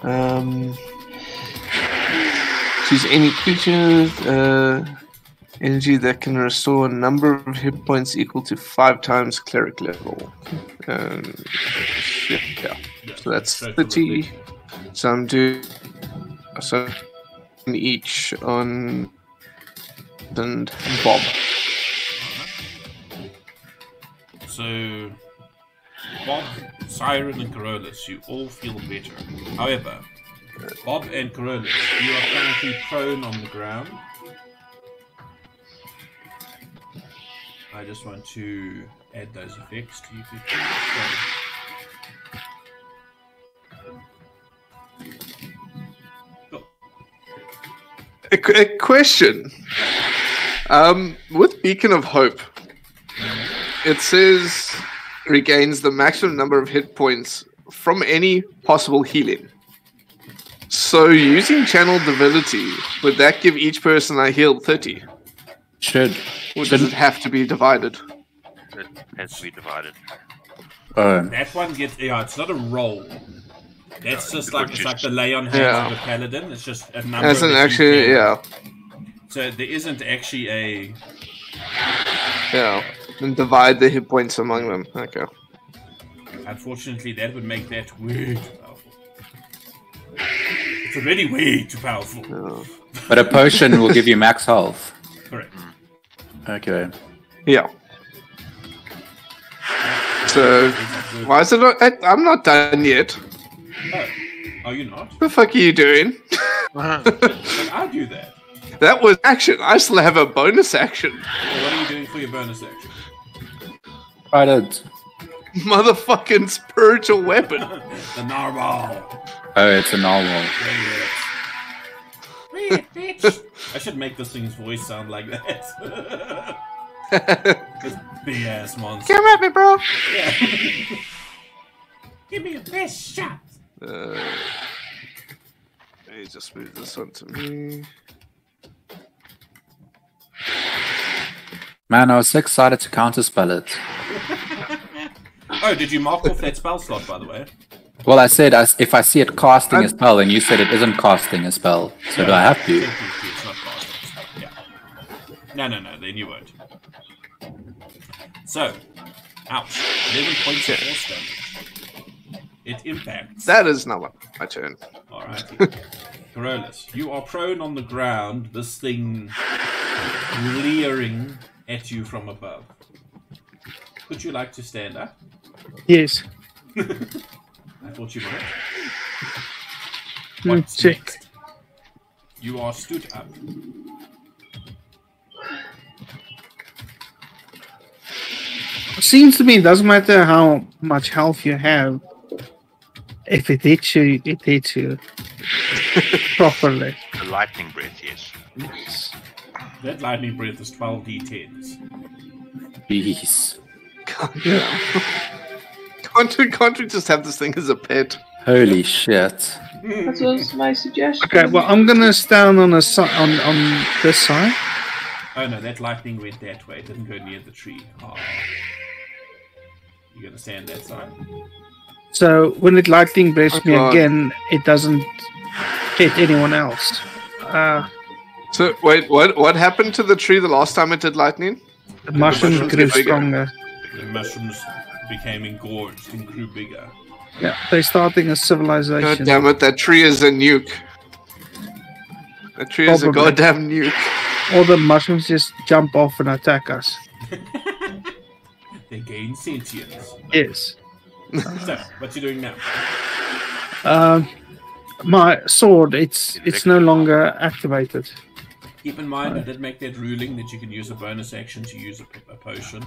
Um. Choose any creature uh, energy that can restore a number of hit points equal to five times cleric level. Um, yeah, yeah. So that's the 30. So I'm doing so each on and Bob. So, Bob, Siren, and Carolus, you all feel better. However, Bob and Carolus, you are currently prone on the ground. I just want to add those effects to you. A, qu- a question. Um, with Beacon of Hope, it says regains the maximum number of hit points from any possible healing. So, using Channel Divinity, would that give each person I healed 30? Should. Or does Shouldn't. it have to be divided? It has to be divided. Oh. That one gets yeah, it's not a roll. That's No, just like would it's like the lay on hands Yeah. of a paladin. It's just a number. As an that you actually, can- yeah, So there isn't actually a yeah. And divide the hit points among them. Okay. Unfortunately, that would make that way too powerful. It's already way too powerful. Yeah. But a potion will give you max health. Correct. Okay. Yeah. So, Is that good? why is it not? I, I'm not done yet. Oh, are you not? What the fuck are you doing? But I do that. That was action. I still have a bonus action. So what are you doing for your bonus action? Right it. Motherfucking spiritual weapon. the narwhal. Oh, it's a normal. Wait, bitch. I should make this thing's voice sound like that. this big ass monster. Come at me, bro. Yeah. Give me your best shot. Uh, let me just move this one to me. Man, I was so excited to counterspell it. Oh, did you mark off that spell slot, by the way? Well, I said as if I see it casting a I'm- spell, and you said it isn't casting a spell. So do I have to? It's not casting. Yeah. No, no, no. Then you won't. So, ouch. 11 points of force damage. It impacts. That is not my, my turn. Alright. Carolus, you are prone on the ground, this thing leering at you from above. Would you like to stand up? Yes. I thought you might. Hmm, What's check. next? You are stood up. Seems to me it doesn't matter how much health you have. If it hits you, it hits you properly. The lightning breath, yes. That lightning breath is 12 d10s. Jeez. Yeah. Can't we, just have this thing as a pet? Holy shit. That was my suggestion. Okay, well I'm gonna stand on a si- on on this side. Oh no, that lightning went that way. It didn't go near the tree. Oh. You're gonna stand that side? So when it lightning breaks me Oh, God. again, it doesn't hit anyone else. Uh, So wait, what what happened to the tree the last time it did lightning? the mushrooms mushrooms grew stronger. The mushrooms became engorged and grew bigger. Yeah, they're starting a God civilization. damn it, that tree is a nuke. That tree is a goddamn nuke. All the mushrooms just jump off and attack us. They gain sentience. Yes. So, what you doing now? Um, my sword, it's it's no longer activated. Keep in mind, I did make that ruling that you can use a bonus action to use a, a potion.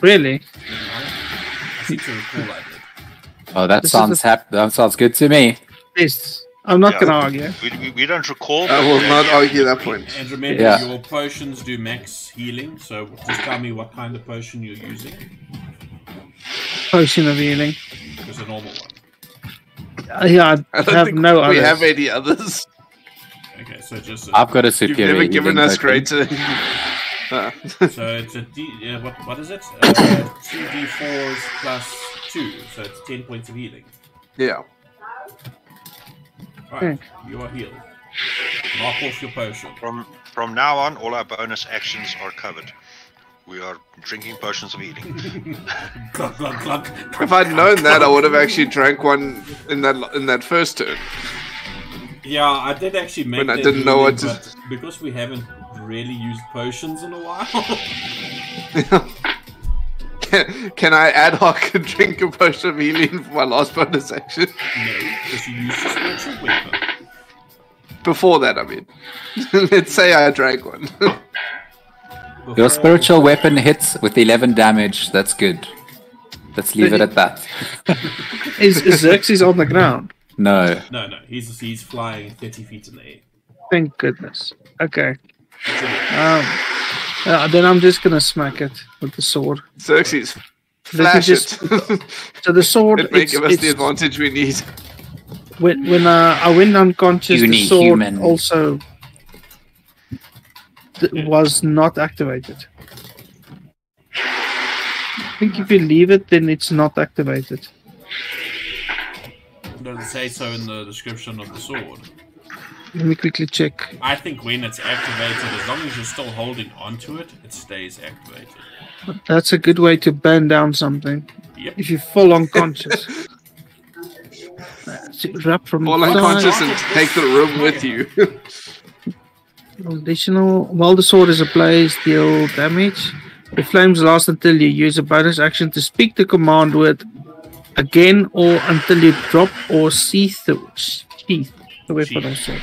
Really? Didn't I? I seem to recall I did. Oh, that This sounds the- hap- that sounds good to me. Yes. I'm not Yeah. gonna argue. We, we, we don't recall. I will not yeah, argue that point. And remember, Yeah. your potions do max healing, so just tell me what kind of potion you're using. Potion of healing. Just a normal one. Uh, yeah, I I don't have think no we others. have any others. Okay, so just a, I've got a superior. You've superior. never given healing us token. greater. Ah. so it's a D. Uh, what what is it? Uh, Two D fours plus two, so it's ten points of healing. yeah. Right, you are healed. Mark off your potion. From from now on, all our bonus actions are covered. We are drinking potions of healing. Glug glug glug. If I'd known that, I would have actually drank one in that in that first turn. Yeah, I did actually make When I didn't know ruling, what to- because we haven't really used potions in a while. Can, can I ad hoc drink a potion of healing for my last bonus action? no, because you used a spiritual weapon. Before that, I mean. Let's say I drank one. Your Before- spiritual weapon hits with 11 damage. That's good. Let's leave it at that. Is, is Xerxes on the ground? No. No, no, he's he's flying thirty feet in the air. Thank goodness. Okay. Um, uh, then I'm just gonna smack it with the sword. Xerxes, Let me flash just- it. So the sword, it may it's, give us the advantage we need. when when uh, I went unconscious, the sword human. also th- was not activated. I think if you leave it, then it's not activated. Does it say so in the description of the sword? Let me quickly check. I think when it's activated, as long as you're still holding onto it, it stays activated. That's a good way to burn down something. Yep. If you fall unconscious. That's it, Wrap from Fall the side. unconscious and take the room with you. Additional. While the sword is ablaze, deal damage. The flames last until you use a bonus action to speak the command word again or until you drop or sheath the, sheath the weapon or sword.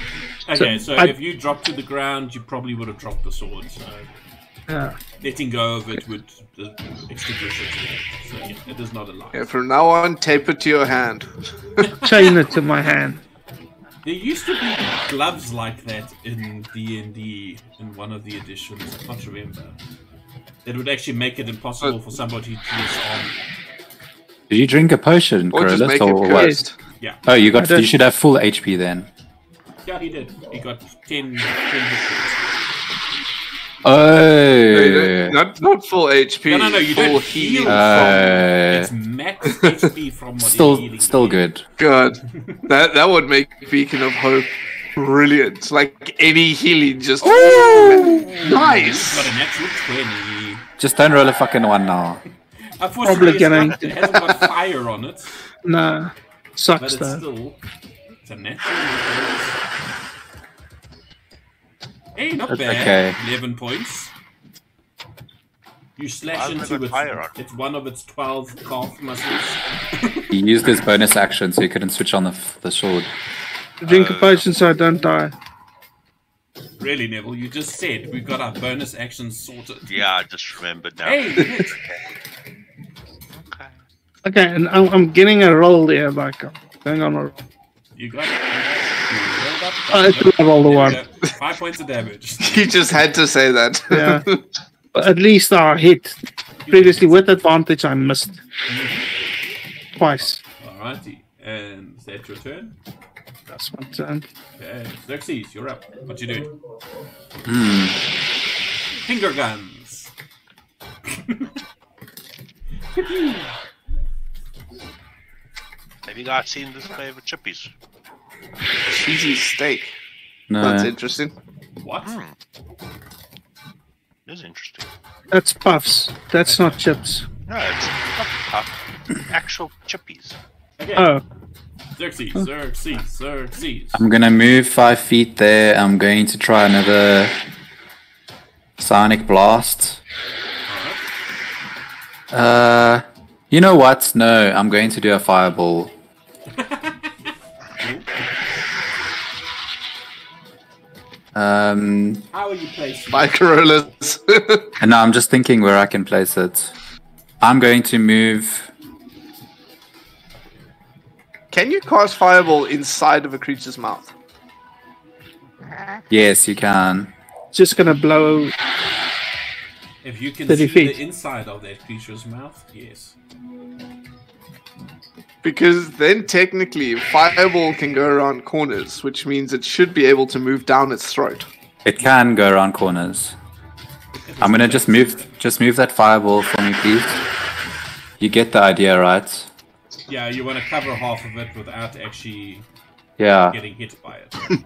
Okay, so, I- if you dropped to the ground, you probably would have dropped the sword. So Yeah. letting go of it would uh, extinguish it. So yeah, it is not alive. yeah, from now on, tape it to your hand. Chain it to my hand. There used to be gloves like that in D and D in one of the editions. I can't remember. That would actually make it impossible for somebody to disarm. You. Did you drink a potion, Or just Carolus, make or it what? cursed. Yeah, Oh, you got. You should have full HP then. yeah, he did. He got 10, 10 hit points. Oh. Not, not full HP. No, no, no, you full don't healing. heal. Uh, It's max HP from what you're still, healing. still good. God, that that would make Beacon of Hope brilliant. Like any healing, just nice. Got a natural 20. Just don't roll a fucking one now. Unfortunately, it's getting- not, it hasn't got fire on it, Nah. but Sucks it's though. still it's a natural. Hey, not That's bad. okay. Eleven points. You slash Why hasn't into its, fire on? it's one of its twelve calf muscles. He used his bonus action, so he couldn't switch on the the sword. Drink a Uh, potion so I don't die. Really, Neville? You just said we got our bonus actions sorted. Yeah, I just remembered now. Hey, hit. Okay, and I'm, I'm getting a roll there, like I'm going on a roll. You got it. You rolled up. I think I rolled a one. Five points of damage. You just had to say that. Yeah. But at least I hit. Previously, with advantage, I missed. Twice. Alrighty. And is that your turn? That's my turn. Okay. Xerxes, you're up. What you doing? Hmm. Finger guns. Have you guys seen this flavor chippies? Cheesy steak. No. That's interesting. What? Hmm. This is interesting. That's puffs. That's not chips. No, it's not puff. Actual chippies. Okay. Oh, Xerxes, Xerxes, Xerxes. I'm gonna move five feet there. I'm going to try another sonic blast. Uh, you know what? No, I'm going to do a fireball. Um, How are you placed? My Carolus. and now I'm just thinking where I can place it. I'm going to move. Can you cast fireball inside of a creature's mouth? Yes, you can. just gonna blow. If you can 30 see feet. the inside of that creature's mouth, yes. Because then technically fireball can go around corners, which means it should be able to move down its throat. It can go around corners. I'm gonna just move, just move that fireball for me, please. You get the idea, right? Yeah, you want to cover half of it without actually Yeah. getting hit by it.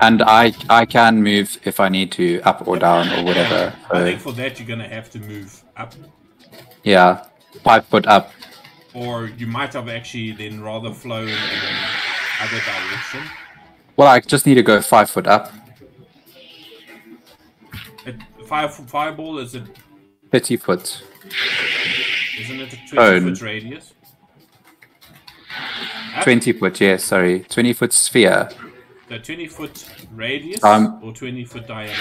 And I, I can move if I need to, up or down or whatever. I So, think for that you're gonna have to move up, yeah, five foot up. Or you might have actually then rather flown in another direction. Well, I just need to go five foot up. It, fire fireball is it? Thirty foot. Isn't it a Oh, twenty foot radius? Up? Twenty foot. yeah, sorry. Twenty foot sphere. The twenty foot radius Um, or twenty foot diameter.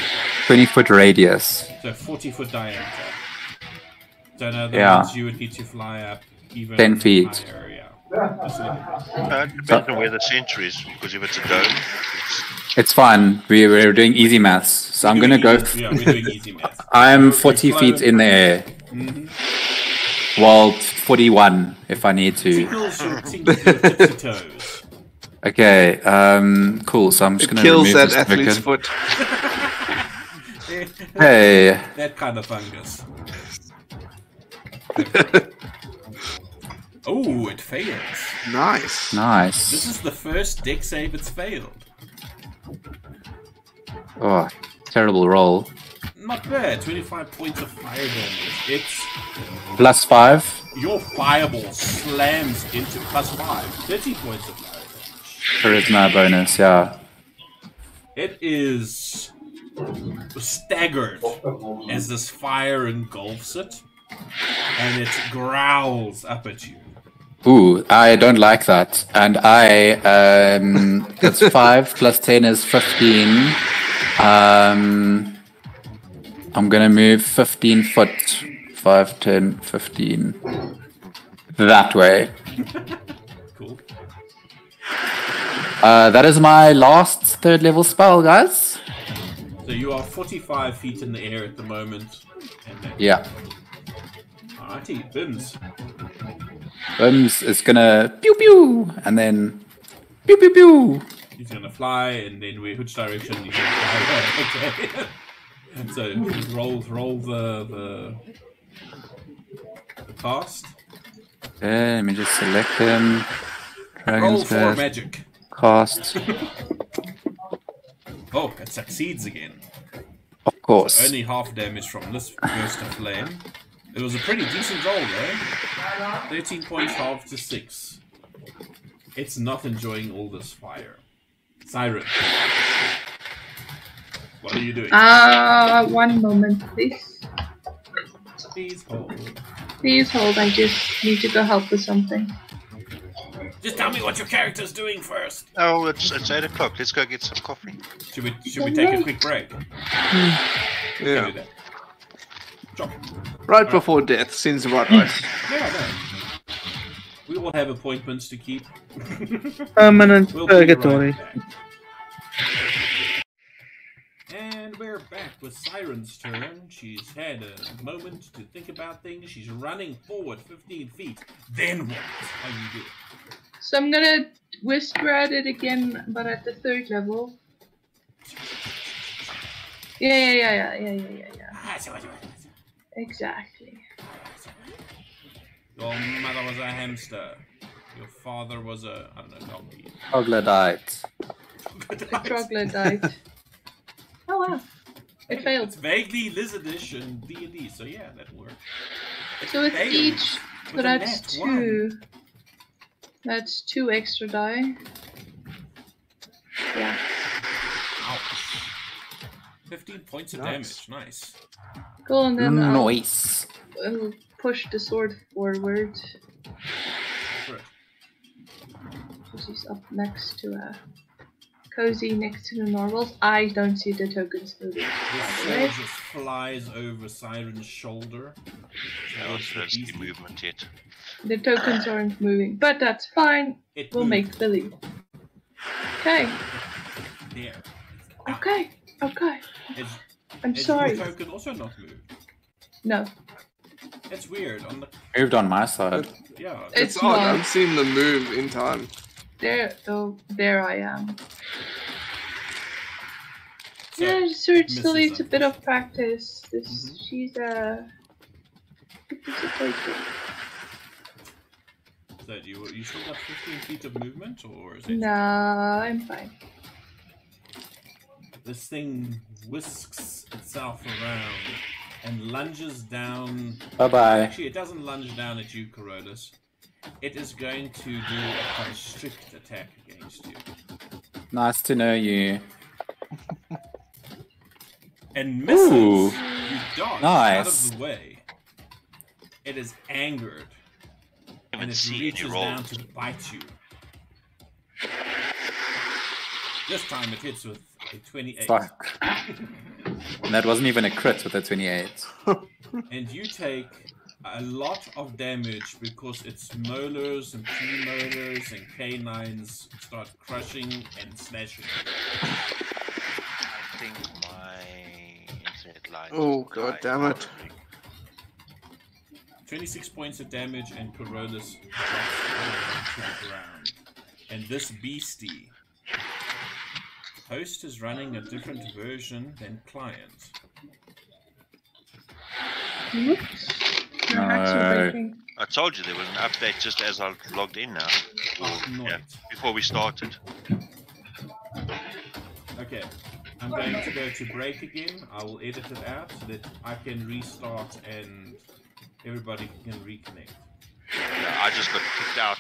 Twenty foot radius. So forty foot diameter. So Yeah. you would need to fly up even 10 feet. higher, yeah. That's it. Depends on where the center is, because if it's a dome, it's, It's fine. We we're doing easy maths, so I'm gonna go. doing yeah, we're doing easy math. I'm 40 you're feet in the air. Mhm. Well, 41 if I need to. Tickles your, tickles your tipsy toes. Okay. Um. Cool. So I'm just gonna kills remove that this athlete's foot. Hey. That kind of fungus. oh, it fails. Nice. Nice. This is the first Dex save it's failed. Oh, terrible roll. Not bad. 25 points of fire damage. It's Plus five. your fireball slams into plus five. 30 points of fire damage. Charisma bonus. Yeah. It is staggered as this fire engulfs it, and it growls up at you. Ooh, I don't like that. And I, um, that's 5 plus 10 is 15. Um, I'm gonna move 15 foot. 5, 10, 15. That way. Cool. Uh, that is my last third level spell, guys. So you are 45 feet in the air at the moment. And then, Yeah. Alrighty, Bims. Bims is gonna pew pew, and then pew pew pew. He's gonna fly, and then we which direction he's gonna fly? okay. And so roll, roll the the, the cast. Okay, let me just select him. Roll Dragon's for Breath, magic. cast. Oh, it succeeds again. Of course. Only half damage from this burst of flame. It was a pretty decent roll, though. 13 points half to 6. It's not enjoying all this fire. Siren. What are you doing? Uh, one moment, please. Please hold. Please hold. I just need to go help with something. Just tell me what your character's doing first. oh, it's, it's 8 o'clock. Let's go get some coffee. Should we should we take a quick break? Yeah. Do that. Chop. Right before death seems about right. Yeah, no. will have appointments to keep. Permanent We'll be right purgatory. back. And we're back with Siren's turn. She's had a moment to think about things. She's running forward 15 feet. Then what are you doing? So I'm gonna whisper at it again, but at the third level. Yeah, yeah, yeah, yeah, yeah, yeah, yeah, yeah. Ah, Exactly. Your mother was a hamster. Your father was a I don't know donkey. Troglodyte. The troglodyte. Oh wow. It It's failed. vaguely lizardish and D and D, so yeah, that worked. So it's failed each. with So that's nat one. two. That's two extra die. Yeah. Ouch. 15 points of Nice. damage. Nice. Uh, cool, and then I'll, Nice. I'll push the sword forward. Correct. So she's up next to a cozy next to the normals. I don't see the tokens moving. The sword just flies over Siren's shoulder. I towards also the don't see beast. movement yet. The tokens aren't moving, but that's fine. It We'll moved make believe. Okay, there. okay, okay. Has, I'm has sorry. your token also not moved? No, It's weird. On the Moved on my side. yeah. It's It's, odd. not. I'm seeing the move in time. there. Oh, there I am. So, yeah, Sword still needs a bit of practice. This, Mhm. she's uh, a. So do you you still got 15 feet of movement, or is it Nah, I'm fine. This thing whisks itself around and lunges down? Bye bye. Actually, it doesn't lunge down at you, Carolus. It is going to do a constrict attack against you Nice to know you. and misses. Ooh. You dodge out Nice. of the way. It is angered and haven't it reaches down to bite you. This time it hits with a 28. Fuck. And that wasn't even a crit with a 28. And you take a lot of damage because its molars and premolars and canines start crushing and slashing. I think my internet line. Oh, God damn it. 26 points of damage and Carolus drops to the ground. And this beastie. Host is running a different version than client. Whoops. My hacks are No. I told you there was an update just as I logged in now. Oh, Yeah, before we started. Okay, I'm going to go to break again. I will edit it out so that I can restart and everybody can reconnect. Yeah, I just got kicked out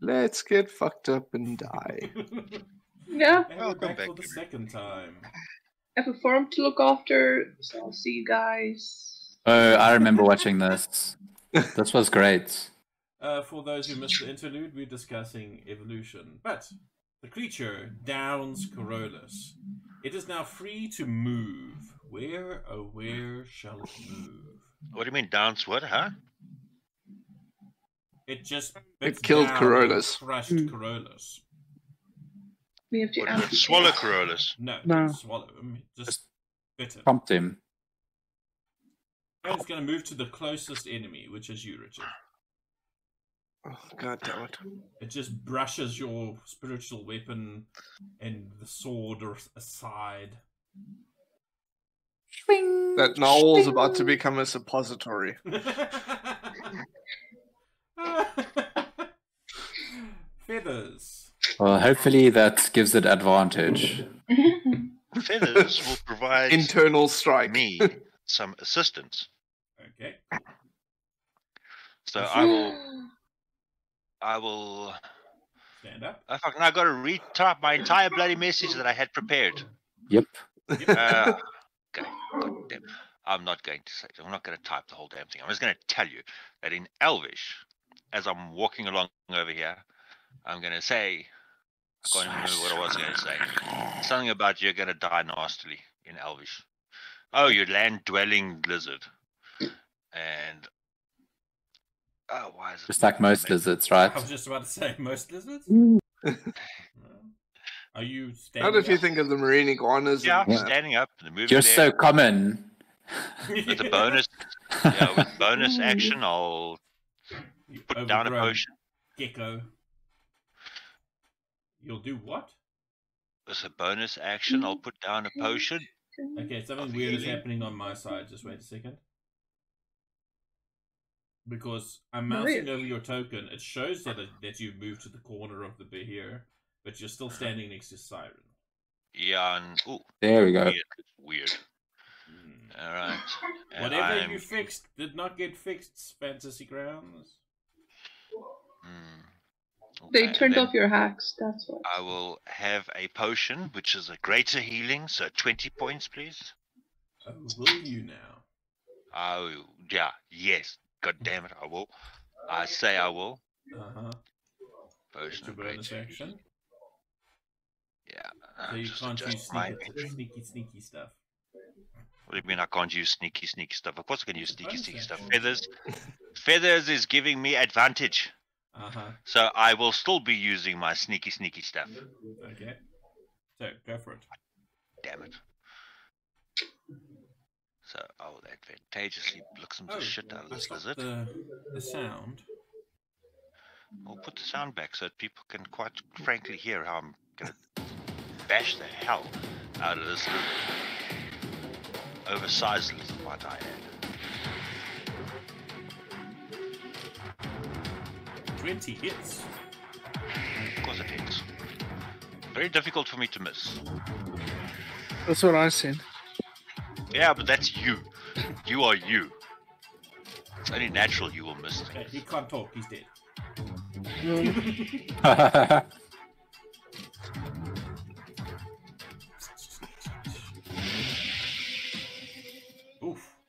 Let's get fucked up and die. Yeah, And we're Welcome back back, for the Gabriel. second time. I have a farm to look after, so I'll see you guys. Oh, I remember watching this. This was great. Uh, for those who missed the interlude, we're discussing evolution. But the creature downs Carolus. It is now free to move. Where, oh, where shall it move? What do you mean dance? What? Huh? It just It killed down Carolus. and Crushed Mm. Carolus. We have to What, did swallow Carolus. No, No. didn't swallow him. It just bit him. Prompt him. And it's going to move to the closest enemy, which is you, Richard. Oh, God damn it. It just brushes your spiritual weapon and the sword or aside. That Noel's about to become a suppository. Feathers. Well, hopefully that gives it advantage. Feathers will provide Internal strike. me some assistance. Okay. So I will. I will. Stand up. Oh, fuck, now I got to retype my entire bloody message that I had prepared. Yep. Uh, okay, God damn. I'm not going to say. I'm not going to type the whole damn thing. I'm just going to tell you that in Elvish, as I'm walking along over here, I'm going to say. I can't even remember what I was going to say. Something about you're going to die nastily in Elvish. Oh, you land dwelling lizard. And. Oh, why is it? Just like most lizards, right? I was just about to say most lizards. Are you How standing? did you up? think of the marine iguanas? Yeah, and, uh, standing up. The movie You're there. so common. with the bonus, yeah, with bonus action, I'll You put down a overgrown potion. Gecko. You'll do what? As a bonus action, I'll put down a potion. Okay, something Of weird is happening on my side. Just wait a second. Because I'm mousing Weird. over your token, it shows that it, that you moved to the corner of the Behir, but you're still standing next to Siren. Yeah, and ooh, There we go. weird. Weird. Hmm. All right. Whatever I'm- you fixed did not get fixed, Fantasy Grounds. Hmm, They turned off your hacks, that's why. I will have a potion, which is a greater healing. So twenty points, please. Oh, will you now? Oh, yeah, yes. God damn it, I will. I say I will. Uh huh. Potion of greater action. healing. Yeah. So uh, you can't adjust use sneaky, sneaky, sneaky stuff. What do you mean I can't use sneaky, sneaky stuff? Of course I can use sneaky, sneaky stuff. Feathers, feathers is giving me advantage, uh-huh. So I will still be using my sneaky, sneaky stuff. Okay. So go for it. Damn it. So, oh, that advantageously looks some oh, shit out of this lizard. The, the sound. We'll put the sound back so that people can quite frankly hear how I'm going to bash the hell out of this lizard. Oversized lizard, what I add. 20 hits. Because it hits. Very difficult for me to miss. That's what I said. Yeah, but that's you. you are you. It's only natural you will miss. Okay, he can't talk. He's dead.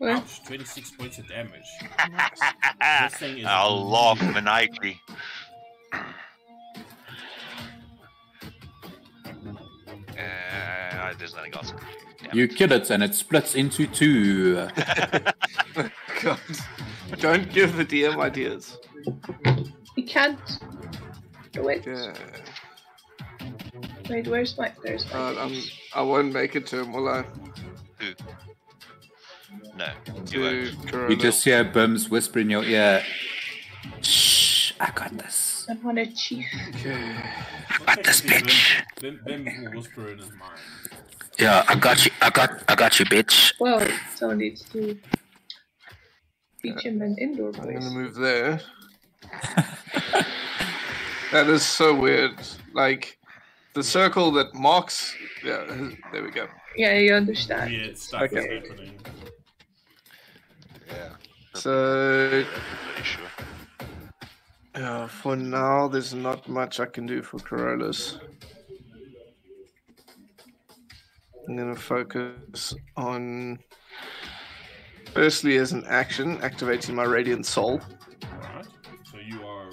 Ouch. Twenty-six points of damage. This thing is I'll laugh maniacally. Uh, there's nothing else. I can do. Damn you it. kill it and it splits into two. God. Don't give the DM ideas. We can't do it. Yeah. Wait, where's my there's my Uh, I'm, I won't make it to him, will I? No, you won't. You just hear Bums whisper in your ear. Shh, I got this. I want a chief. Okay. got this bitch. Them, them will whisper in his mind. Yeah, I got you. I got. I got you, bitch. Well, someone needs to teach him an indoor I'm gonna move there. that is so weird. Like the circle that marks. Yeah, there we go. Yeah, you understand. Weird stuff Okay. happening. Yeah. So sure. Uh, for now, there's not much I can do for Carolus. I'm gonna focus on firstly as an action, activating my Radiant Soul. Alright. So you are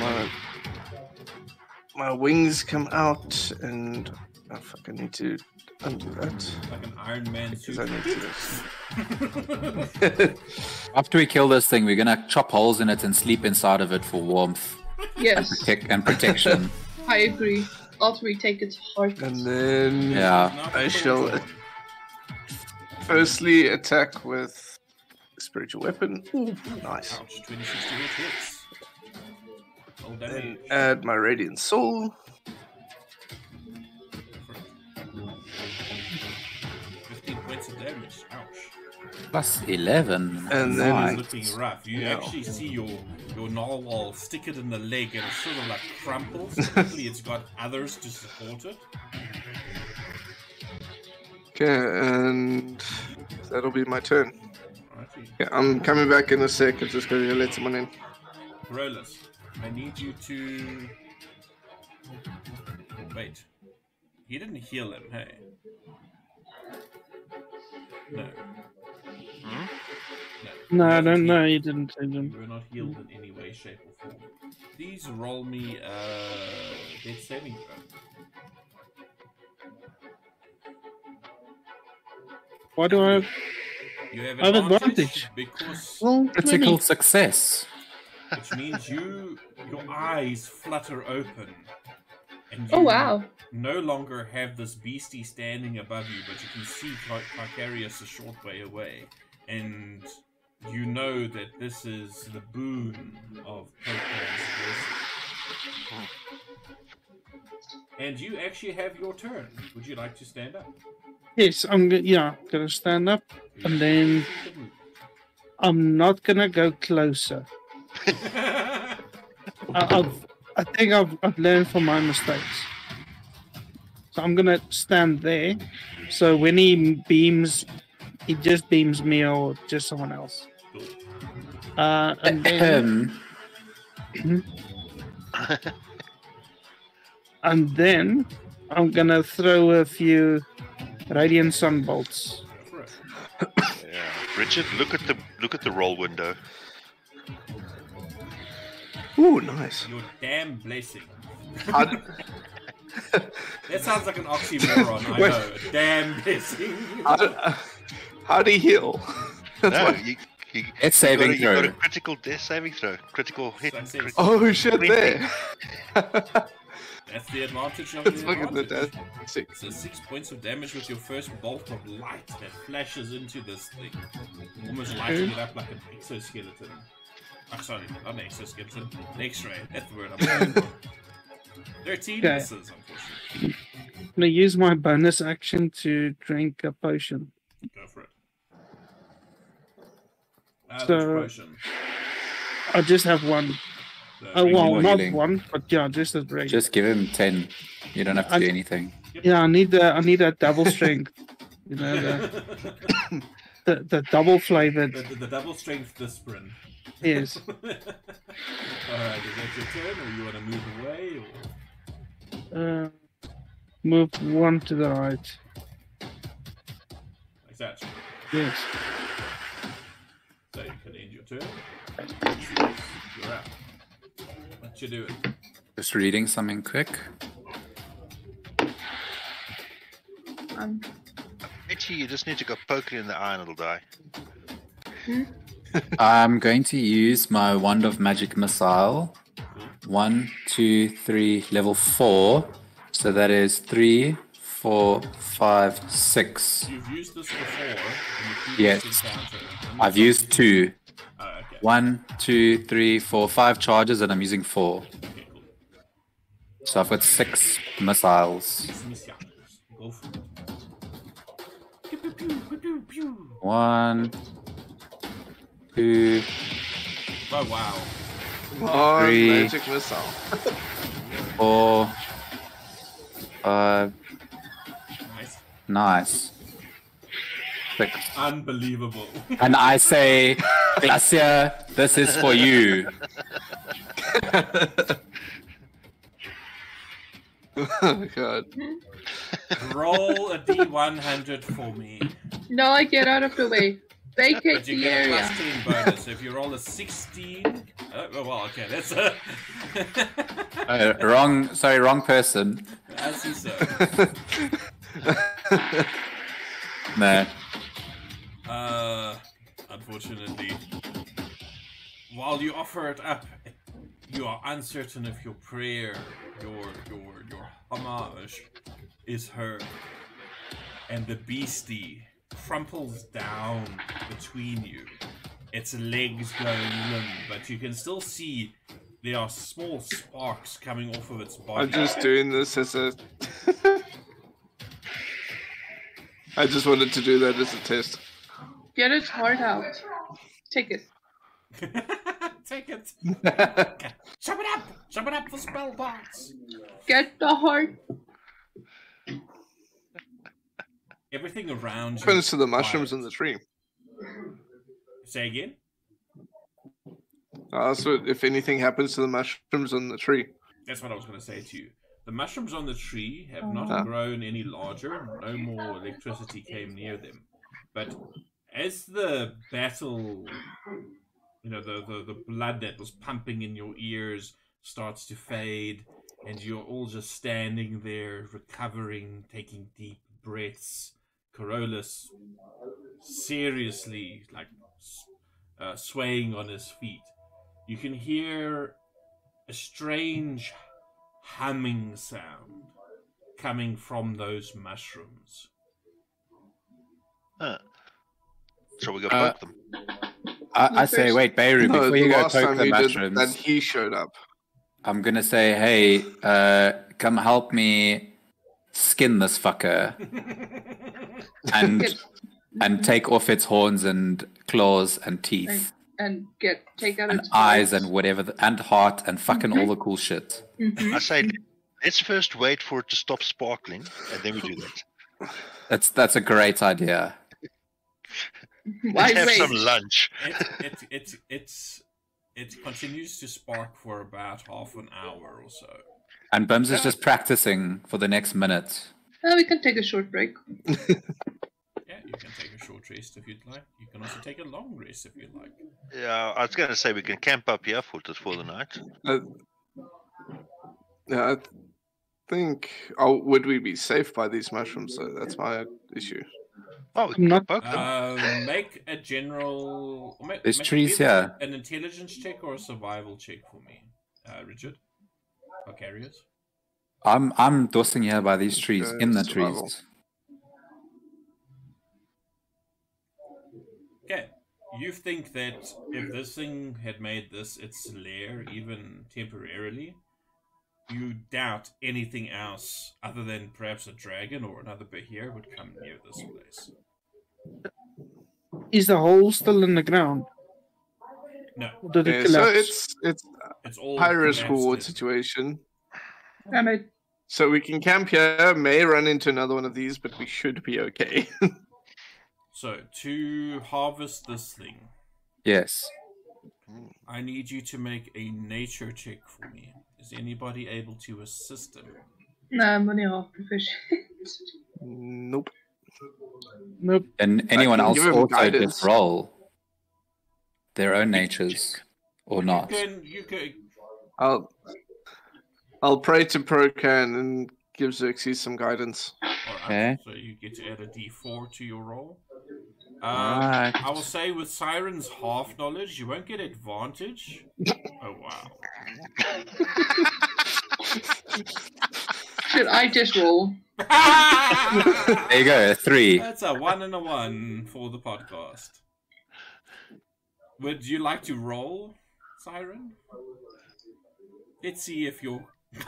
My, my wings come out and oh I need to undo that. like an Iron Man suit. I need to After we kill this thing, we're gonna chop holes in it and sleep inside of it for warmth and, Yes, protect- and protection. I agree. After we take its heart. and then yeah. I the shall- control. firstly attack with spiritual weapon. Ooh, nice. Ouch, 26 to hit hits. Roll Then add my Radiant Soul. Damage. Ouch. Plus 11. And then- Nice. It's looking rough. You Yeah. actually see your your narwhal stick it in the leg and it sort of like crumples. Luckily, it's got others to support it. Okay, and that'll be my turn. Alrighty. Yeah, I'm coming back in a sec. I'm just going to let someone in. Carolus, I need you to. Wait. He didn't heal him, hey? No. Hmm? No, I You don't know. You didn't say healed- them. You were not healed in any way, shape, or form. Please roll me uh, death saving throw. Why do I have? You have I have advantage, advantage. because Well, Critical 20. success. which means you your eyes flutter open. And Oh wow. no longer have this beastie standing above you, but you can see Car- Carcarius a short way away. And you know that this is the boon of Pokemon's blessing. And you actually have your turn. Would you like to stand up? Yes, I'm. go- Yeah, gonna stand up, and then I'm not gonna go closer. I, I've, I think I've, I've learned from my mistakes. So I'm gonna stand there. So when he beams, he just beams me or just someone else. Uh, and then, Ahem. and then I'm gonna throw a few radiant sun bolts. Go for it. Yeah. Richard, look at the look at the roll window. Ooh, nice. Your damn blessing. I'd- That sounds like an oxymoron, I Wait. know. A damn blessing. I'd- how do you heal? That's No, why- you, you, It's you got, saving a, you got a throw. critical death saving throw. Critical hit. Success. crit- Oh shit! There. That's the advantage of That's the fucking advantage. fantastic. Six. So six points of damage with your first bolt of light that flashes into this thing, almost lighting it up like an exoskeleton. I'm sorry, not an exoskeleton, an X-ray. That's the word I'm looking for. Thirteen Okay. misses, unfortunately. I'm gonna use my bonus action to drink a potion. Go for it. Uh, So- which potion? I just have one. The Oh well, not Healing. one, but yeah, just a drink. Just give him 10. You don't have to I- do anything. Yeah, I need the I need a double strength. you know the the, the double flavored. the, the, the double strength Disprin. Yes. Alright, is that your turn, or you want to move away? Or... Uh, move one to the right. Like that. Yes. So you can end your turn. You're out. What you doing? Just reading something quick. Um, Actually, you just need to go poke it in the eye and it'll die. I'm going to use my Wand of Magic Missile. One, two, three, level four. So that is three, four, five, six. You've used this before in the previous Yes. I've used two. Oh, okay. One, two, three, four, five charges, and I'm using four. Okay, cool. So I've got six missiles. Six missiles. Go for it. Pew, pew, pew, pew, pew, pew. One, two, Oh, wow. Oh, Three. magic missile. four, five. Nice. Nice. six. Unbelievable. And I say, Glacier, this is for you. oh god. Roll a d100 for me. No, I get out of the way. Vacate But you the get a area. plus 10 bonus. So if you roll a 16. Oh, well, okay, that's a. Uh, wrong, sorry, wrong person. I see so. No. Uh, unfortunately, while you offer it up, you are uncertain if your prayer, your your your homage, is heard, and the beastie crumples down between you. Its legs going limp, but you can still see there are small sparks coming off of its body. I'm just doing this as a. I just wanted to do that as a test. Get its heart out. Take it. Take it. Chop it up. Chop it up for spell parts. Get the heart. Everything around you. What happens to the mushrooms quiet. in the tree? Say again. Uh, so if anything happens to the mushrooms on the tree, That's what I was going to say to you. The mushrooms on the tree have not Ah. grown any larger. No more electricity came near them. But as the battle, you know, the, the, the blood that was pumping in your ears starts to fade, and you're all just standing there, recovering, taking deep breaths. Carolus seriously, like, uh, swaying on his feet. You can hear a strange humming sound coming from those mushrooms. Huh. Shall we go Uh, them? I, I say, wait, Beirut, no, before you go last poke the we did mushrooms, that, he showed up. I'm gonna say, hey, uh, come help me skin this fucker and Get, and take off its horns and claws and teeth and get take out and its eyes and whatever the, and heart and fucking all the cool shit. Mhm. I say, let's first wait for it to stop sparkling, and then we do that. That's that's a great idea. Why Let's have wait? some lunch. it, it, it, it's, it continues to spark for about half an hour or so. And Bums is just practicing for the next minute. We can take a short break. Yeah, you can take a short rest if you'd like. You can also take a long rest if you'd like. Yeah, I was going to say we can camp up here for, for the night. Uh, yeah, I think. Oh, would we be safe by these mushrooms? though? that's my issue. Oh, we can not- poke them. Um, make a general. ma- There's make trees here. An intelligence check or a survival check for me, uh, Richard. Vicarious. I'm I'm dosing here by these trees, Okay, in the survival. trees. You think that if this thing had made this its lair, even temporarily, you doubt anything else other than perhaps a dragon or another behir would come near this place. Is the hole still in the ground? No, Or did Yeah, it so it's it's it's all high risk reward situation. Damn it. So we can camp here, may run into another one of these, but we should be okay. So to harvest this thing, Yes. I need you to make a nature check for me. Is anybody able to assist him? No, I'm only half proficient. nope. Nope. And anyone else also guidance. just roll their own natures or not. You can, you can. I'll I'll pray to Procan and give Xerxes some guidance. Alright, Okay. so you get to add a d4 to your roll. Um, Alright. I will say with Siren's half knowledge, you won't get advantage. Oh wow. Should I just roll? There you go, a three. That's a one and a one for the podcast. Would you like to roll, Siren? Let's see if you're.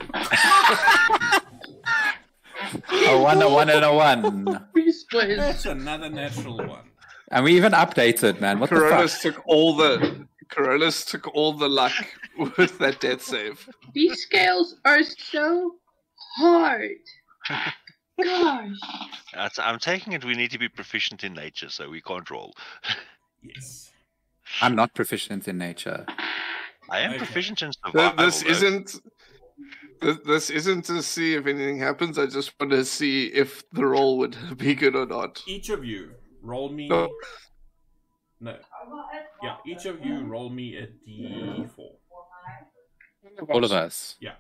A one, a one, and a one. Please, please. That's another natural one. And we even updated, man. What the Carolus fuck? took all the Carolus took all the luck with that death save. These scales are so hard. gosh. That's, I'm taking it we need to be proficient in nature, so we can't roll. Yes. I'm not proficient in nature. I am Okay. proficient in Th- survival. this though. isn't. This isn't to see if anything happens. I just want to see if the roll would be good or not. Each of you roll me. No. No. Yeah, each of you roll me a d4. All of us. Yeah,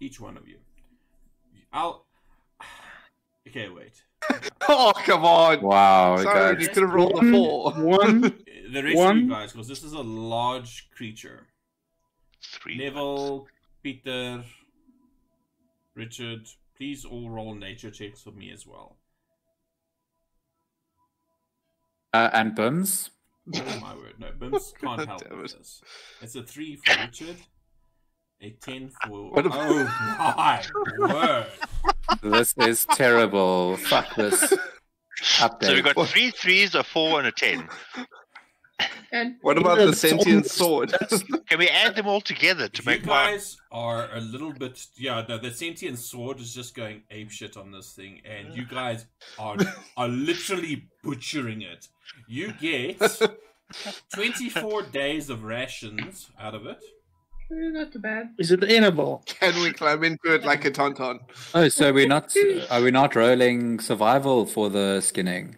each one of you. I'll. Okay, wait. Oh come on! Wow, Sorry, guys. you could have rolled a One- four. One. The rest of One. you guys, because this is a large creature. Three. Neville, Peter, Richard, please all roll nature checks for me as well. Uh, and Bims. Oh my word, no, Bims can't help Damn with it. this. It's a three for Richard, a ten for. What Oh my word! This is terrible. Fuck this So we update. got What? three threes, a four, and a ten. And What about the sentient almost- sword? Can we add them all together to you make one? guys are a little bit yeah no the sentient sword is just going ape shit on this thing and you guys are are literally butchering it you get 24 days of rations out of it Eh, not too bad. Is it edible? Can we climb into it like a tauntaun? Oh, so we're not are we not rolling survival for the skinning?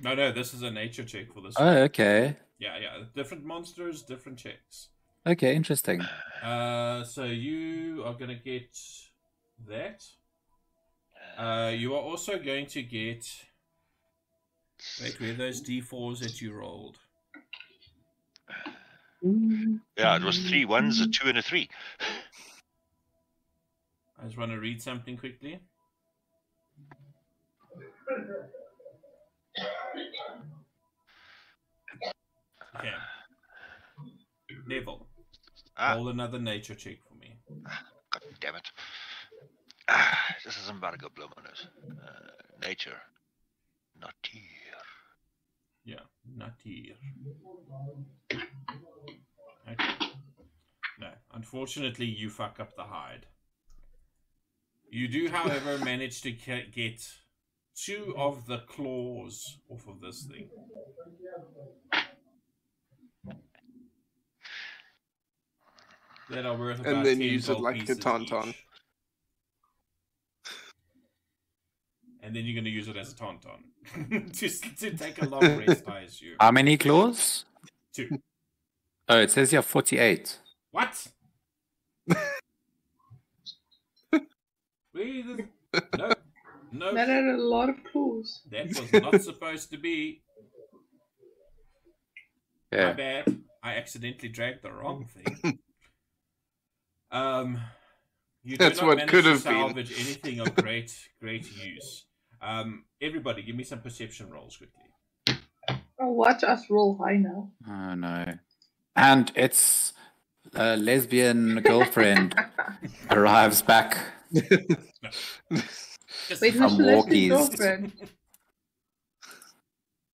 no no this is a nature check for this Oh, okay. yeah yeah different monsters different checks Okay, interesting. uh so you are gonna get that uh you are also going to get wait where are those d4s that you rolled Yeah, it was three ones, a two, and a three. I just want to read something quickly. Okay. Neville, Ah, roll another nature check for me. God damn it. Ah, this is about to go blow my nose. Uh, nature. Not here. Yeah, here. Okay. No, unfortunately, you fuck up the hide. You do, however, manage to get two of the claws off of this thing. That are worth about And then 10 use it like a tauntaun. each. And then you're going to use it as a tauntaun. Just to take a long rest, I assume. How many claws? Two. Oh, it says here 48. What? Wait, this- no, no, That had a lot of clues. that was not supposed to be. My bad. I accidentally dragged the wrong thing. Um, you do That's not what manage could to have been. salvage anything of great, great use. Um, everybody, give me some perception rolls quickly. Oh, watch us roll high now. Oh no. And its a lesbian girlfriend arrives back. Just, Wait, Some who's the lesbian walkies. girlfriend?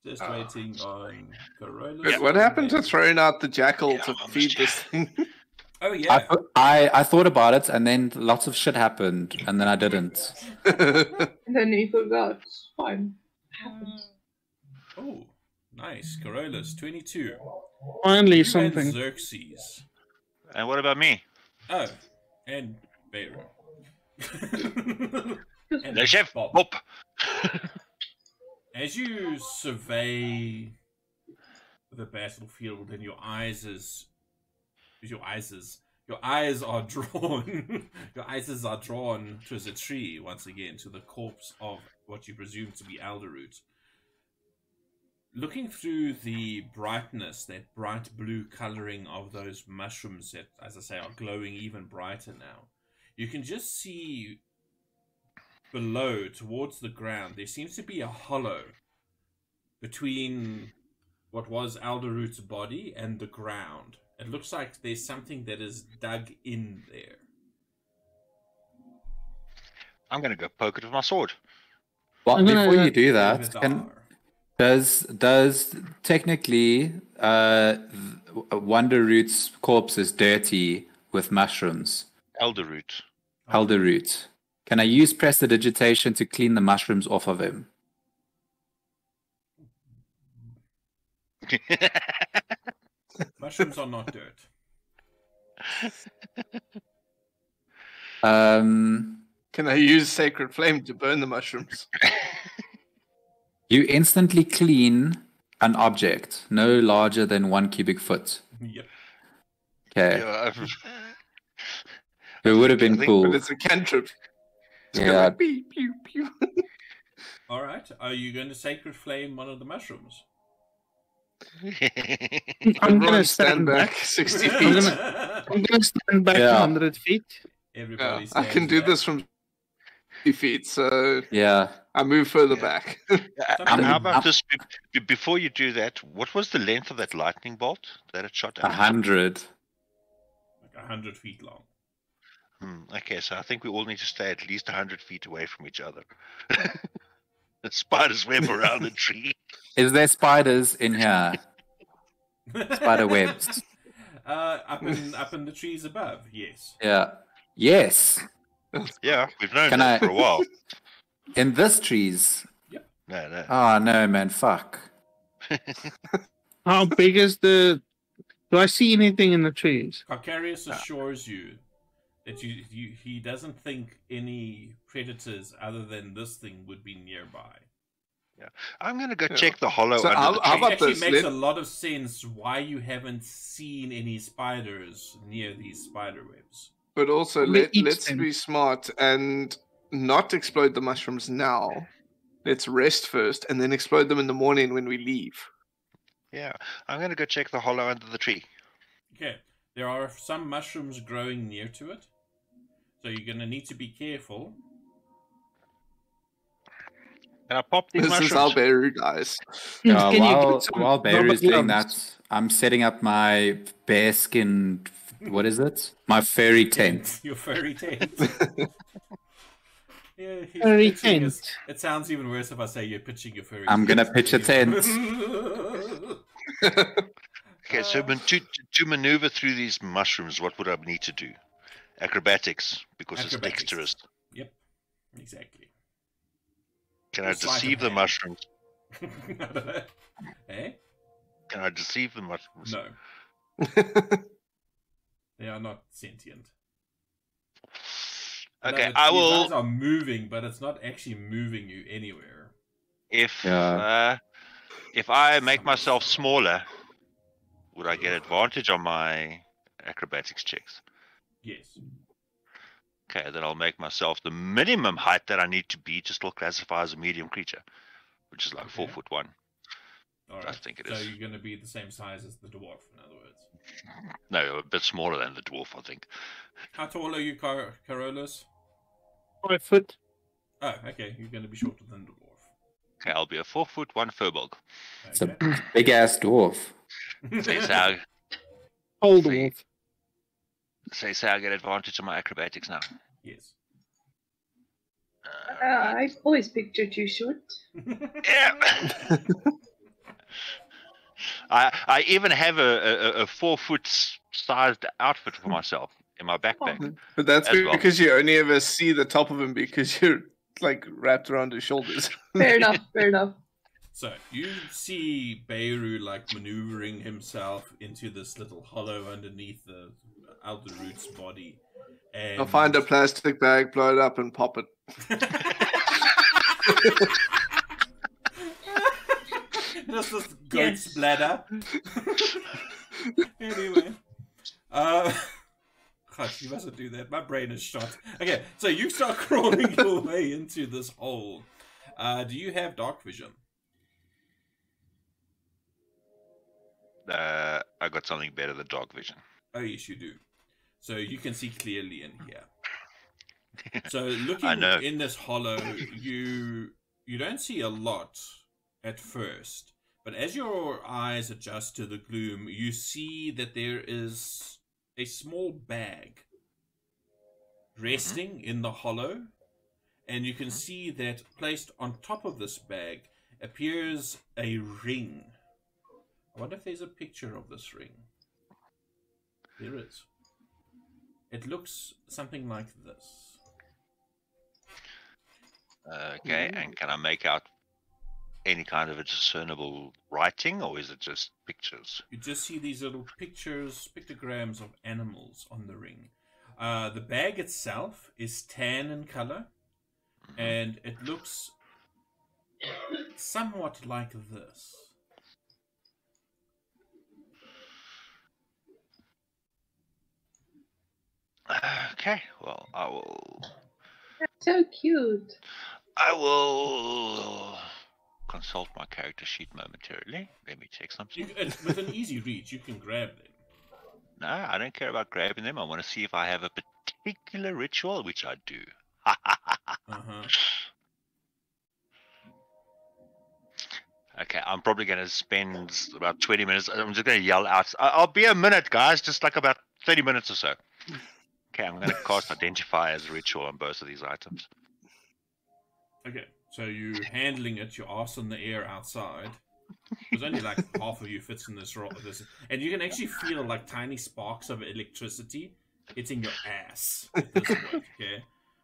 just waiting on Corolla. Wait, What happened to throwing out the jackal Yeah, to I'm feed this thing? Oh I, yeah. th- I I thought about it, and then lots of shit happened, and then I didn't. And then he forgot. It's fine. Happens. Mm. Oh, nice. Carolus, 22. Finally, You something. and Xerxes. And what about me? Oh, and Beirut. and Le chef. Bob. Bob. As you survey the battlefield and your eyes is your eyes is your eyes are drawn your eyes are drawn to the tree once again to the corpse of what you presume to be Elderroot. Looking through the brightness, that bright blue coloring of those mushrooms that, as I say, are glowing even brighter now, you can just see below, towards the ground, there seems to be a hollow between what was Elderroot's body and the ground. It looks like there's something that is dug in there. I'm gonna go poke it with my sword. Well, I'm gonna- before you do that, can, does does technically uh, Wonder Root's corpse is dirty with mushrooms? Elder root. Elder Root. Can I use prestidigitation to clean the mushrooms off of him? Mushrooms are not dirt. Um, Can I use Sacred Flame to burn the mushrooms? you instantly clean an object no larger than one cubic foot. Yep. Okay, Yeah, it would have I been think- cool. But it's a cantrip. It's Yeah. gonna like, pew, pew, pew. All right. Are you going to sacred flame one of the mushrooms? I'm gonna stand stand back back. 60 I'm feet. gonna, I'm gonna stand back Yeah. 100 feet. Yeah, Everybody I can do back. this from 50 feet, so Yeah, I move further Yeah. back. Uh, I'm- How about this? be- be- Before you do that, what was the length of that lightning bolt that it shot a hundred. like a hundred feet long. Hmm, okay, so I think we all need to stay at least a 100 feet away from each other. the spider's web around the tree. Is there spiders in here? Spider webs. Uh, up in up in the trees above. Yes. Yeah. Yes. Yeah, we've known Can that I- for a while. In this trees. No, no. Oh no, man! Fuck. How big is the? Do I see anything in the trees? Carcarius assures you that you, you he doesn't think any predators other than this thing would be nearby. Yeah, I'm going to go Yeah. check the hollow So under how- the how tree. It actually this? makes Let- a lot of sense why you haven't seen any spiders near these spider webs. But also, Let me let, eat let's them. be smart and not explode the mushrooms now. Let's rest first and then explode them in the morning when we leave. Yeah, I'm going to go check the hollow under the tree. Okay, there are some mushrooms growing near to it, so you're going to need to be careful. And I pop these This mushrooms. is how Beru dies. Yeah, Can you while while Bear rubber is doing that, I'm setting up my bear skin. What is it? My fairy tent. Your fairy tent. yeah, he's Furry pitching his- tent. It sounds even worse if I say you're pitching your furry. I'm gonna pitch a tent. Okay, so man- to, to maneuver through these mushrooms, what would I need to do? Acrobatics, because Acrobatics. it's dexterous. Yep, exactly. Can I deceive the hand. mushrooms? eh? Can I deceive the mushrooms? No, they are not sentient. Okay, No, I You will. guys are moving, but it's not actually moving you anywhere. If Yeah. uh, if I make myself smaller, would I get advantage on my acrobatics checks? Yes. Okay, then I'll make myself the minimum height that I need to be to still classify as a medium creature, which is like four foot one. All I think it so is. you're going to be the same size as the dwarf, in other words. No, a bit smaller than the dwarf, I think. How tall are you, Car- Carolus? Five foot. Oh, okay. You're going to be shorter than the dwarf. Okay, I'll be a four foot one furbolg. It's a big ass dwarf. Say so, I, Old See. wolf. say I get advantage on my acrobatics now. yes. Uh, I've always pictured you short. Yeah. I I even have a, a, a four foot sized outfit for myself in my backpack. But that's As well. because you only ever see the top of him because you're like wrapped around his shoulders. Fair enough, fair enough. So you see Beirut like maneuvering himself into this little hollow underneath the out the root's body. And I'll find a plastic bag, blow it up, and pop it. Just this goat's Yes. bladder. anyway. Uh God, you mustn't do that. My brain is shot. Okay, so you start crawling your way into this hole. Uh, do you have dark vision? Uh, I got something better than dog vision. Oh, yes, you do. So you can see clearly in here. So looking know. in this hollow, you you don't see a lot at first, but as your eyes adjust to the gloom, you see that there is a small bag resting in the hollow, and you can see that placed on top of this bag appears a ring. I wonder if there's a picture of this ring. There is. It looks something like this. Okay, and can I make out any kind of a discernible writing, or is it just pictures? You just see these little pictures, pictograms of animals on the ring. Uh, the bag itself is tan in color, Mhm. and it looks somewhat like this. Okay, well, I will. So cute. I will consult my character sheet momentarily. Let me check You, something. it's, with an easy reach, you can grab them. No, I don't care about grabbing them. I want to see if I have a particular ritual, which I do. Uh-huh. Okay, I'm probably going to spend about 20 minutes. I'm just going to yell out. I'll be a minute, guys, just like about 30 minutes or so. Okay, I'm going to cast Identify as ritual on both of these items. Okay, so you're handling it, your ass in the air outside. There's only like half of you fits in this ro- this, and you can actually feel like tiny sparks of electricity hitting your ass at this point, okay?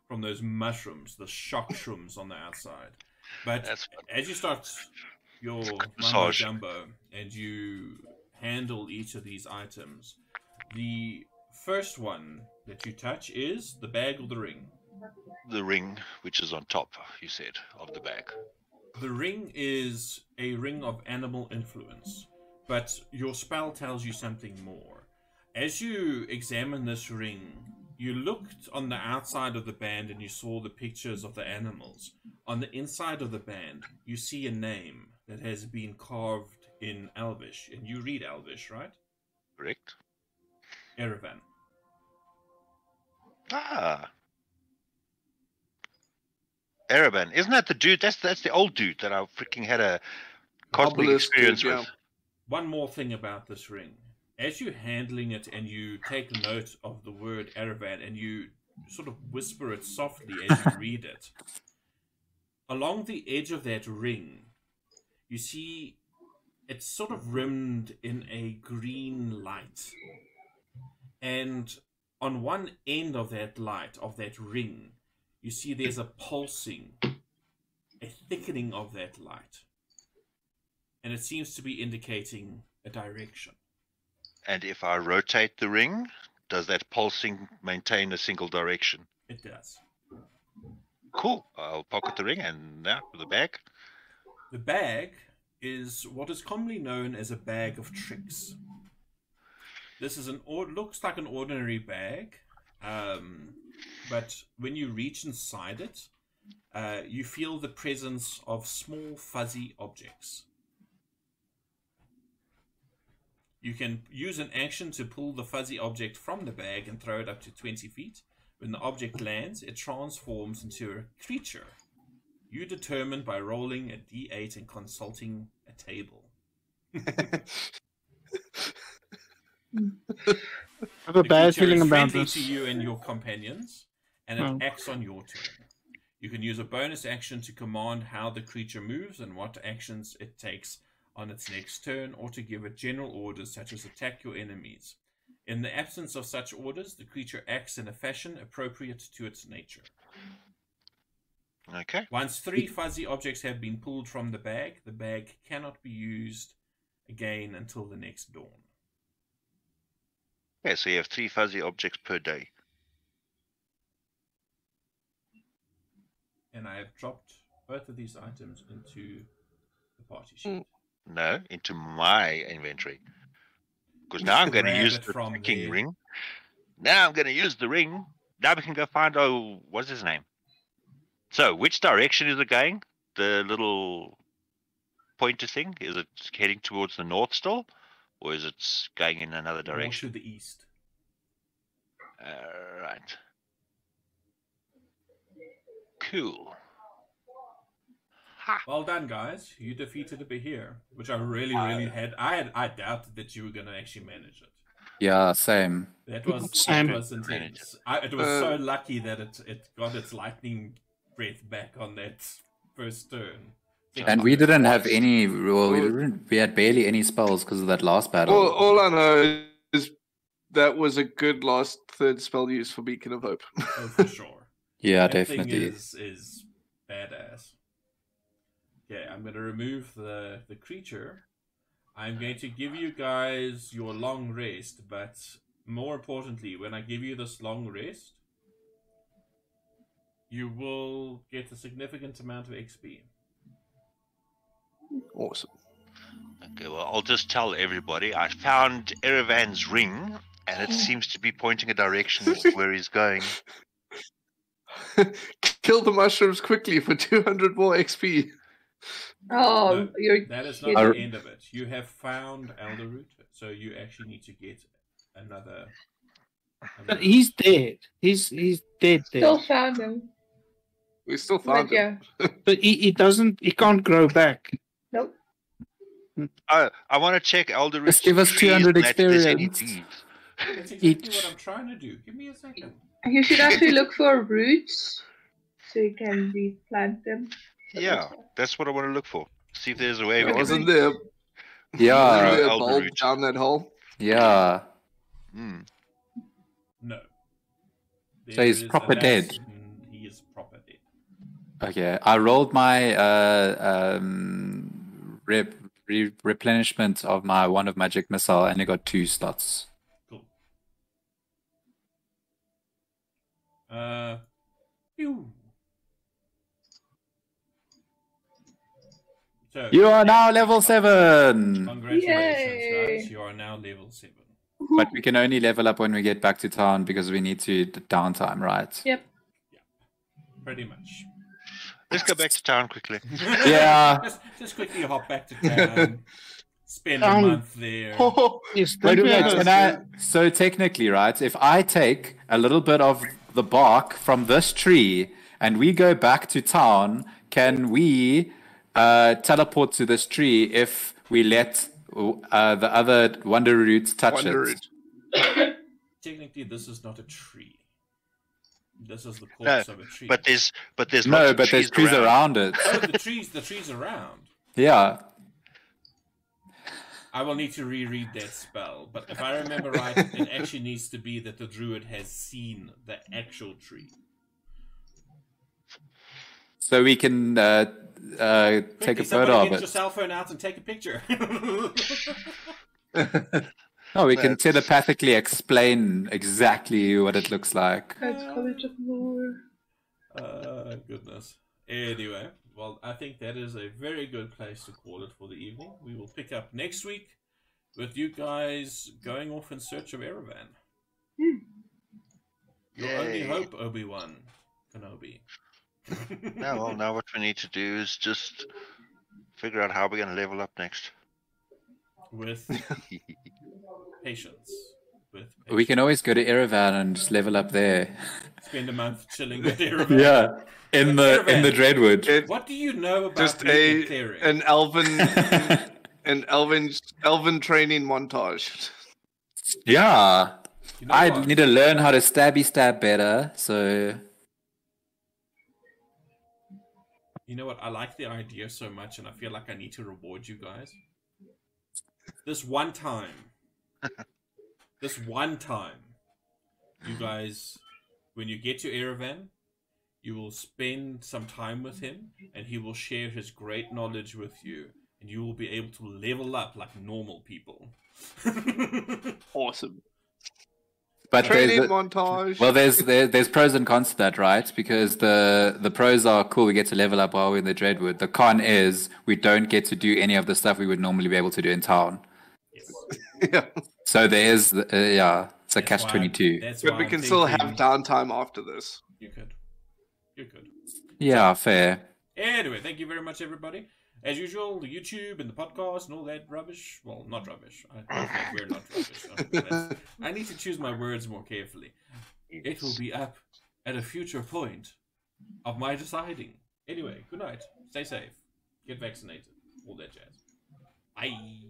From those mushrooms, the shock shrooms on the outside. But as you start your good mumbo jumbo and you handle each of these items, the first one that you touch is the bag or the ring. The ring, which is on top, you said, of the bag. The ring is a ring of animal influence, but your spell tells you something more. As you examine this ring, you looked on the outside of the band and you saw the pictures of the animals. On the inside of the band, you see a name that has been carved in Elvish, and you read Elvish, right? Correct? Erevan. Ah. Erevan. Isn't that the dude? That's that's the old dude that I freaking had a cosmic Obelisk dude, experience yeah. with. One more thing about this ring. As you're handling it and you take note of the word Erevan and you sort of whisper it softly as you read it, along the edge of that ring, you see it's sort of rimmed in a green light. And on one end of that light, of that ring, you see there's a pulsing, a thickening of that light and it seems to be indicating a direction. And if I rotate the ring, does that pulsing maintain a single direction? It does. Cool. I'll pocket the ring and now the bag. The bag is what is commonly known as a bag of tricks. This is an or- looks like an ordinary bag, um, but when you reach inside it, uh, you feel the presence of small fuzzy objects. You can use an action to pull the fuzzy object from the bag and throw it up to 20 feet. When the object lands, it transforms into a creature. You determine by rolling a d8 and consulting a table. I have a The bad creature feeling is about friendly this. to you and your companions, and it Oh. acts on your turn. You can use a bonus action to command how the creature moves and what actions it takes on its next turn, or to give it general orders such as attack your enemies. In the absence of such orders, the creature acts in a fashion appropriate to its nature. Okay. Once three fuzzy objects have been pulled from the bag, the bag cannot be used again until the next dawn. Okay, so you have three fuzzy objects per day. And I have dropped both of these items into the party sheet. Mm. No, into my inventory. Because now I'm going to use the from freaking there. ring. Now I'm going to use the ring. Now we can go find, oh, what's his name? So, which direction is it going? The little pointer thing? Is it heading towards the north still? Or is it going in another More direction? to the east. All right. Cool. Ha! Well done, guys. You defeated a Behir, which I really, really had. I had. I doubted that you were going to actually manage it. Yeah, same. That was Same. that was intense. I, it was Uh, so lucky that it it got its lightning breath back on that first turn. And we didn't have any. Well, we didn't. We had barely any spells because of that last battle. All, all I know is that was a good last third spell use for Beacon of Hope. Oh, for sure. yeah, That thing definitely. is is Badass. Okay, I'm gonna remove the the creature. I'm going to give you guys your long rest, but more importantly, when I give you this long rest, you will get a significant amount of XP. Awesome. Okay, well, I'll just tell everybody I found Erevan's ring, and it seems to be pointing a direction where he's going. Kill the mushrooms quickly for 200 more XP. Oh, No, you're That is not kidding. the end of it. You have found Elderroot, so you actually need to get another. But another- he's dead. He's he's dead still found him. We still But found him. yeah, But he, he doesn't. He can't grow back. Nope. I, I want to check Elderroot's Just give us trees 200 and that there's any experience. leaves. That's exactly each- what I'm trying to do. Give me a second. You should actually look for roots so you can replant them. Yeah, that's what I want to look for. See if there's a way we It wasn't there. Yeah, Wasn't there a Elder bulb root. down that hole? yeah. Hmm. No. So he's proper dead. mm, He is proper dead. Okay, I rolled my uh, um, rep, re- replenishment of my one of magic missile, and I got two slots. Cool. Uh, phew. So, You are now level seven, congratulations, Yay. guys. You are now level 7. but we can only level up when we get back to town because we need to d- downtime, right? Yep. Yeah, Pretty much. Let's go back to town quickly. Yeah. just, just quickly hop back to town. Spend a Um, month there. Yes, Wait, don't wait, we can I? So technically, right? If I take a little bit of the bark from this tree and we go back to town, can we uh, teleport to this tree if we let uh, the other wonder roots touch Wonder it? Root. Technically, this is not a tree. This is the No, of a tree. But there's but there's No, lots of but there's trees around it. oh, the trees, the trees around. Yeah. I will need to reread that spell, but if I remember right, it actually needs to be that the druid has seen the actual tree. So we can uh, uh, take Quickly, a somebody photo of get your it. cell phone out and take a picture. No, we can telepathically explain exactly what it looks like. That's College of Lore. uh, goodness. Anyway, well, I think that is a very good place to call it for the evening. We will pick up next week with you guys going off in search of Erevan. Your only hope, Obi Wan Kenobi. Now, well, now what we need to do is just figure out how we're going to level up next. with patience. With We can always go to Erevan and just level up there. spend a month chilling with Erevan. Yeah, in the in the Dreadwood. It, What do you know about just a cleric? an elven an elven elven training montage. yeah, You know I what? need to learn how to stabby stab better. So You know what? I like the idea so much, and I feel like I need to reward you guys. This one time, this one time, you guys, when you get to Erevan, you will spend some time with him, and he will share his great knowledge with you, and you will be able to level up like normal people. Awesome. but Training a- montage. well, there's there, there's pros and cons to that, right? Because the the pros are cool. We get to level up while we're in the Dreadwood. The con is we don't get to do any of the stuff we would normally be able to do in town. yes. yeah. So there is, uh, yeah, it's a That's catch twenty two. But we I'm can still have downtime after this. You could. You could. Yeah, fair. Anyway, thank you very much, everybody. As usual, the YouTube and the podcast and all that rubbish. Well, not rubbish. I don't we're not rubbish. so I need to choose my words more carefully. It will be up at a future point of my deciding. Anyway, good night. Stay safe. Get vaccinated. All that jazz. Bye.